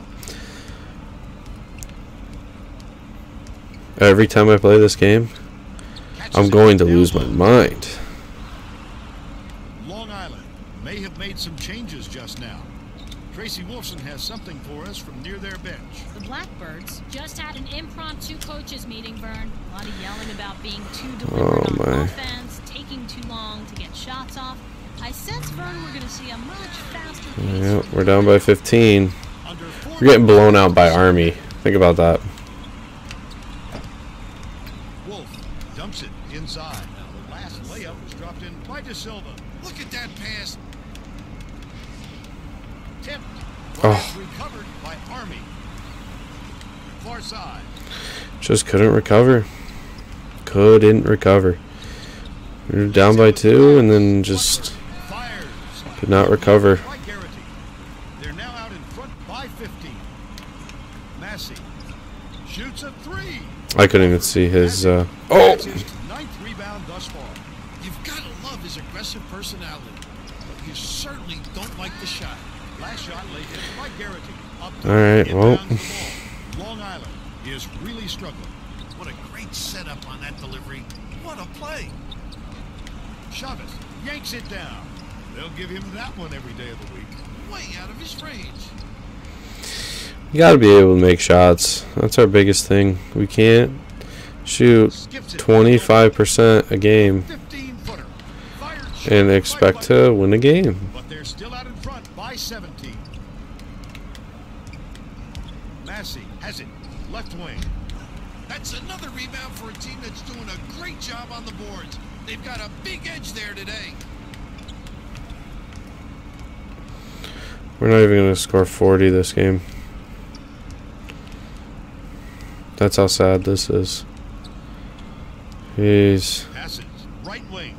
every time I play this game, I'm going to lose my mind. Long Island may have made some changes just now. Tracy Wolfson has something for us from near their bench. The Blackbirds just had an impromptu coaches meeting, Verne. A yelling about being too oh, deliberate Oh, on my. offense, taking too long to get shots off. I sense, Verne, we're going to see a much faster pace. Yeah, we're down by 15. We're getting blown out by Army. Think about that. Wolf dumps it inside. Now The last layup was dropped in by De Silva. Look at that pass. Tipped. Oh. Recovered by Army. Far side. Just couldn't recover. Couldn't recover. We were down by two and then just could not recover. They're now out in front by 15. Massey shoots a three. I couldn't even see his. Uh, oh! Ninth rebound thus far. You've got to love his aggressive personality, but you certainly don't like the shot. Last shot in by Garrity. All right, well. Long Island is really struggling. What a great setup on that delivery. What a play. Chavez yanks it down. They'll give him that one every day of the week. Way out of his range. You gotta be able to make shots. That's our biggest thing. We can't shoot 25% a game 15 footer. Fired short and expect to win a game. But they're still out in front by 17. Massey has it. Left wing. That's another rebound for a team that's doing a great job on the boards. They've got a big edge there today. We're not even gonna score 40 this game. That's how sad this is. Jeez. Passes. Right wing.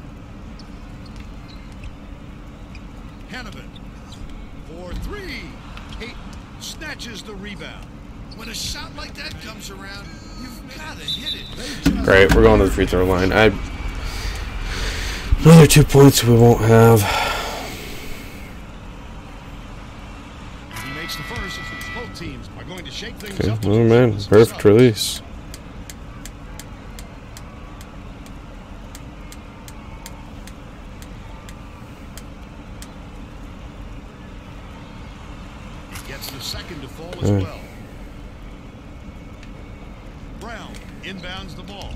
For three. Hayton snatches the rebound. When a shot like that comes around, Great, we're going to the free throw line. I another two points we won't have. He makes the first. Both teams are going to shake things Okay. Oh man, perfect release. Gets the second to fall as well. Brown inbounds the ball.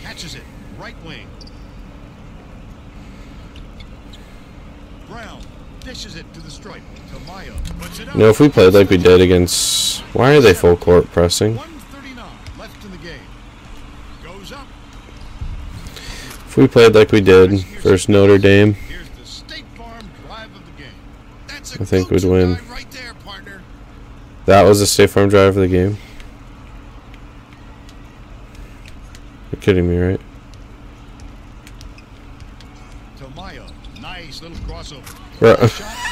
Catches it. Right wing. Brown dishes it to the stripe. Tamayo puts it up. You know, if we played like we did against, why are they full court pressing? left in the game. Goes up. If we played like we did versus Notre Dame, Here's the State Farm drive of the game. That's a I think we'd win. right there, partner. That was a State Farm drive of the game. You're kidding me, right? Tomayo, nice little crossover. Right. Shot played at the end.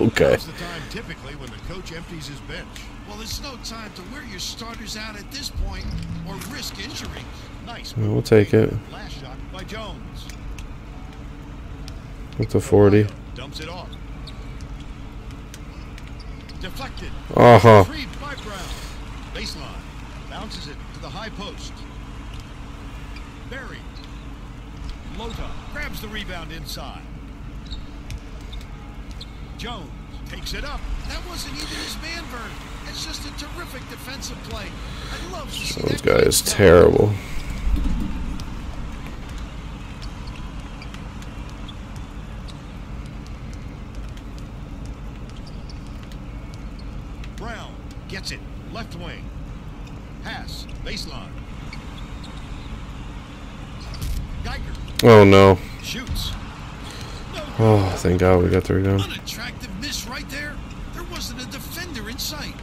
Okay. Now's the time typically when the coach empties his bench. Well, there's no time to wear your starters out at this point or risk injury. Nice. Yeah, move. we'll take it. Last shot by Jones. With the 40. Dumps it off. Deflected. Uh huh. Retrieved by Brown. Baseline. Bounces it to the high post. Berry. Lota grabs the rebound inside. Jones takes it up. That wasn't even his man, Verne. It's just a terrific defensive play. I love to see This guy is terrible. Brown gets it. Left wing. Pass. Baseline. Geiger Oh no. shoots. Oh, thank God we got the rebound. Unattractive miss right there. There wasn't a defender in sight.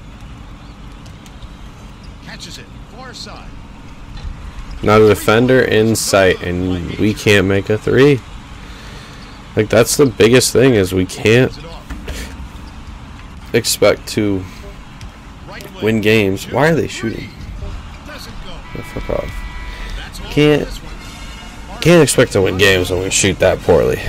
catches it. Far side. Not a defender in sight, and we can't make a three. Like that's the biggest thing is we can't Gives it off. expect to win games. Why are they shooting? Oh, fuck off. Can't- for this one. Can't expect to win games when we shoot that poorly.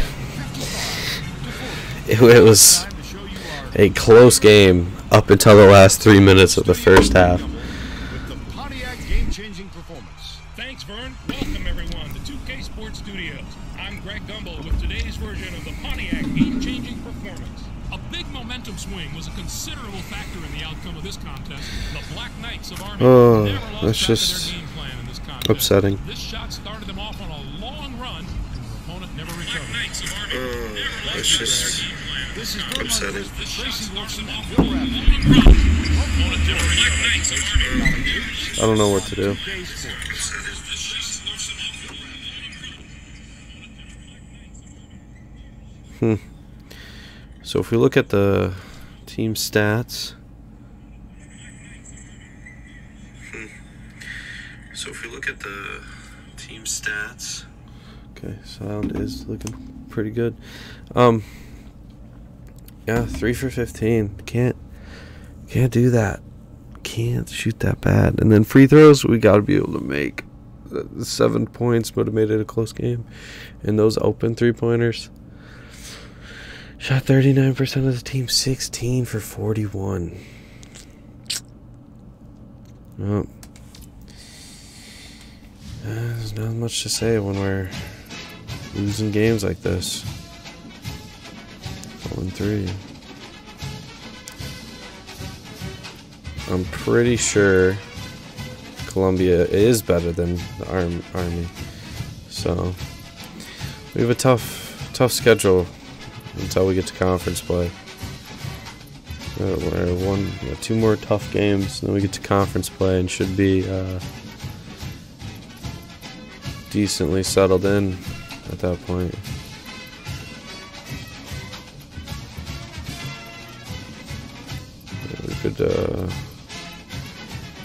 It, it was Time to show you our a close game up until the last three minutes of the first half. with the Pontiac game-changing performance. Thanks, Verne. Welcome, everyone, to 2K Sports Studios. I'm Greg Gumbel with today's version of the Pontiac game-changing performance. A big momentum swing was a considerable factor in the outcome of this contest. The Black Knights of Army Oh, never lost that's just their game plan in this contest. upsetting. This shot started them off on a long run, and their opponent never recovered. It's oh, just This is Vermont Upsetting. with Tracy Wolfson and Will Rapp. I don't know what to do. 2K So if we look at the team stats. So if we look at the team stats. Okay, sound is looking pretty good. Um Yeah, 3 for 15. Can't can't do that. Can't shoot that bad. And then free throws we got to be able to make. 7 points would have made it a close game. And those open three-pointers Shot 39% of the team, 16 for 41. Well, uh, there's not much to say when we're losing games like this. 0 3. I'm pretty sure Columbia is better than the Arm- Army. So, we have a tough, tough schedule until we get to conference play. Uh, we're one, two more tough games, then we get to conference play and should be uh, decently settled in at that point. Could. Uh,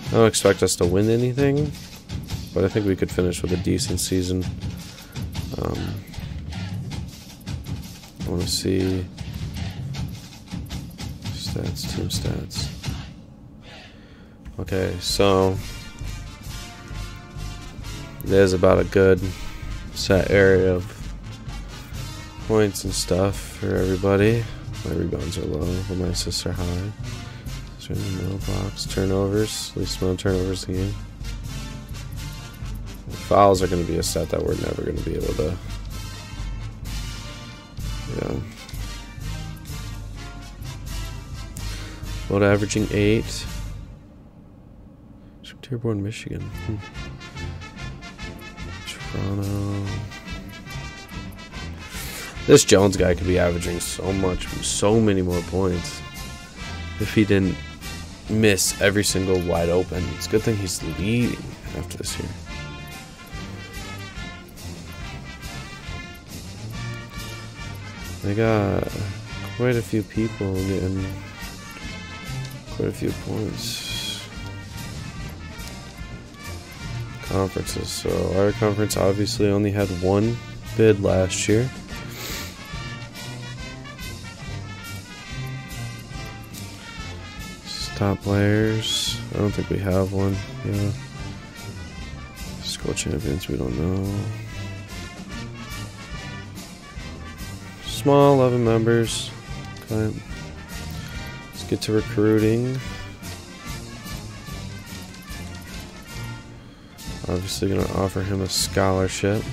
I don't expect us to win anything, but I think we could finish with a decent season. Um, I want to see stats, team stats. Okay, so there's about a good set area of points and stuff for everybody. My rebounds are low, but my assists are high. So in the middle box, turnovers, least amount of turnovers in the game. Fouls are going to be a set that we're never going to be able to yeah. Load averaging eight. Dearborn, Michigan. Hmm. Toronto. This Jones guy could be averaging so much, so many more points if he didn't miss every single wide open. It's a good thing he's leading after this year. They got quite a few people getting Quite a few points. Conferences. So our conference obviously only had one bid last year. Top players. I don't think we have one. Yeah. School champions, we don't know. Small, 11 members. Okay. Let's get to recruiting. Obviously, to offer him a scholarship.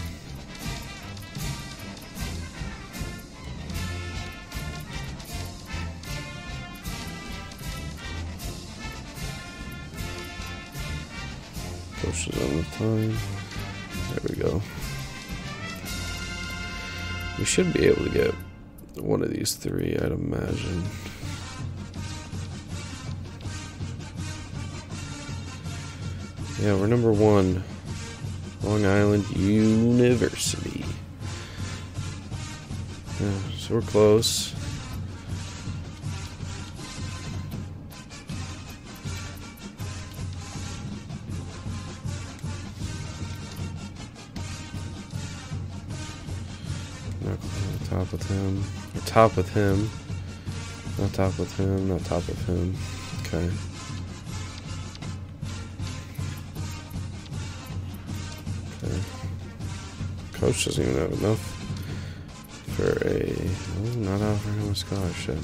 On the time. There we go. We should be able to get one of these three, I'd imagine. Yeah, we're number one. Long Island University. Yeah, so we're close. Not top with him. Or top with him. Not top with him. Not top with him. Okay. Okay. Coach doesn't even have enough for a. Oh, not offering him a scholarship.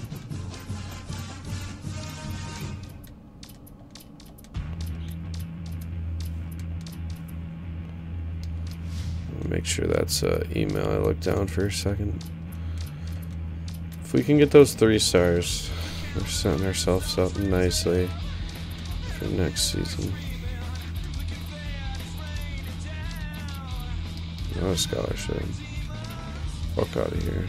Make sure that's uh, email I looked down for a second. If we can get those three stars, we're setting ourselves up nicely for next season. No scholarship. Fuck out of here.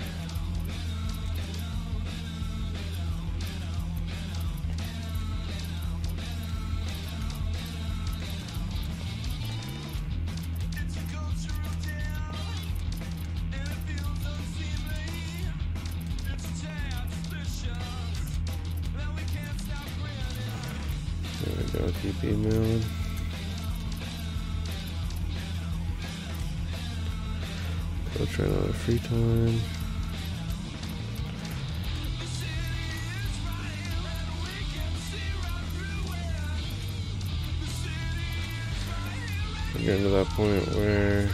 Free time. We're getting to that point where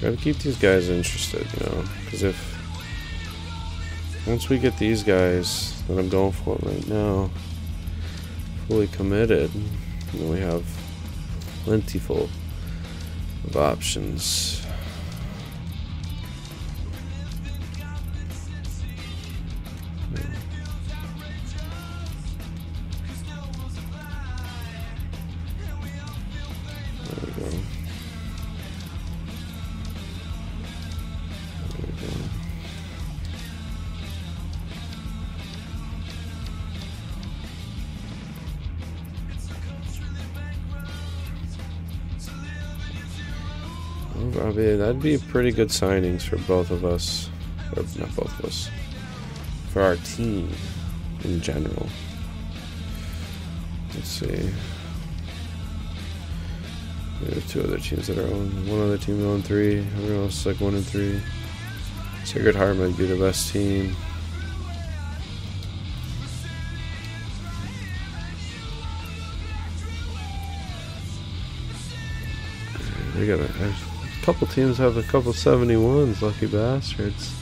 gotta keep these guys interested, you know, because if once we get these guys that I'm going for right now fully committed, then we have plentiful of options. Be pretty good signings for both of us. Or not both of us. For our team in general. Let's see. We have two other teams that are on. One other team on three. Everyone else is like one and three. Sacred Heart might be the best team. They got a couple teams have a couple 71s, lucky bastards.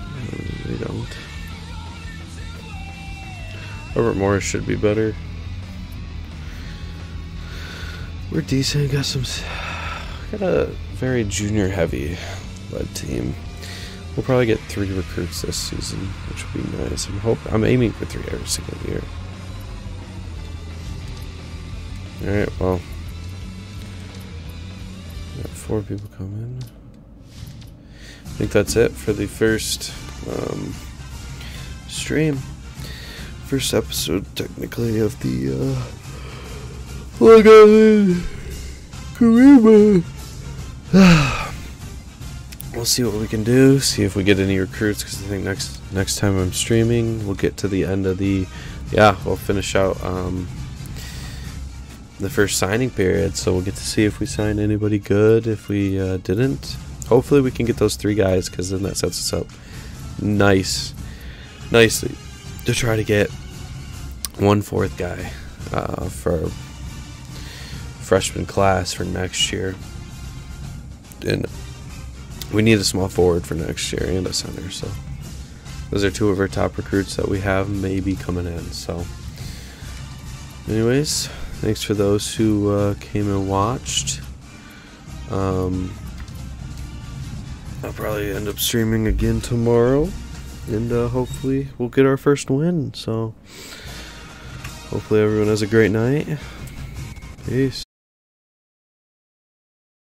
Uh, They don't. Robert Morris should be better. We're decent. Got some. Got a very junior heavy led team. We'll probably get three recruits this season, which will be nice. I'm hope I'm aiming for three every single year. All right. Well. Four people coming. I think that's it for the first um, stream. First episode, technically, of the uh, Long Island Karima. we'll see what we can do. See if we get any recruits. Because I think next next time I'm streaming, we'll get to the end of the. Yeah, we'll finish out um, the first signing period. So we'll get to see if we sign anybody good. If we uh, didn't, hopefully we can get those three guys. Because then that sets us up nice, nicely to try to get one fourth guy uh, for freshman class for next year. And we need a small forward for next year and a center. So those are two of our top recruits that we have maybe coming in. So, anyways, thanks for those who uh, came and watched. Um, I'll probably end up streaming again tomorrow, and uh, hopefully we'll get our first win. So, hopefully everyone has a great night. Peace.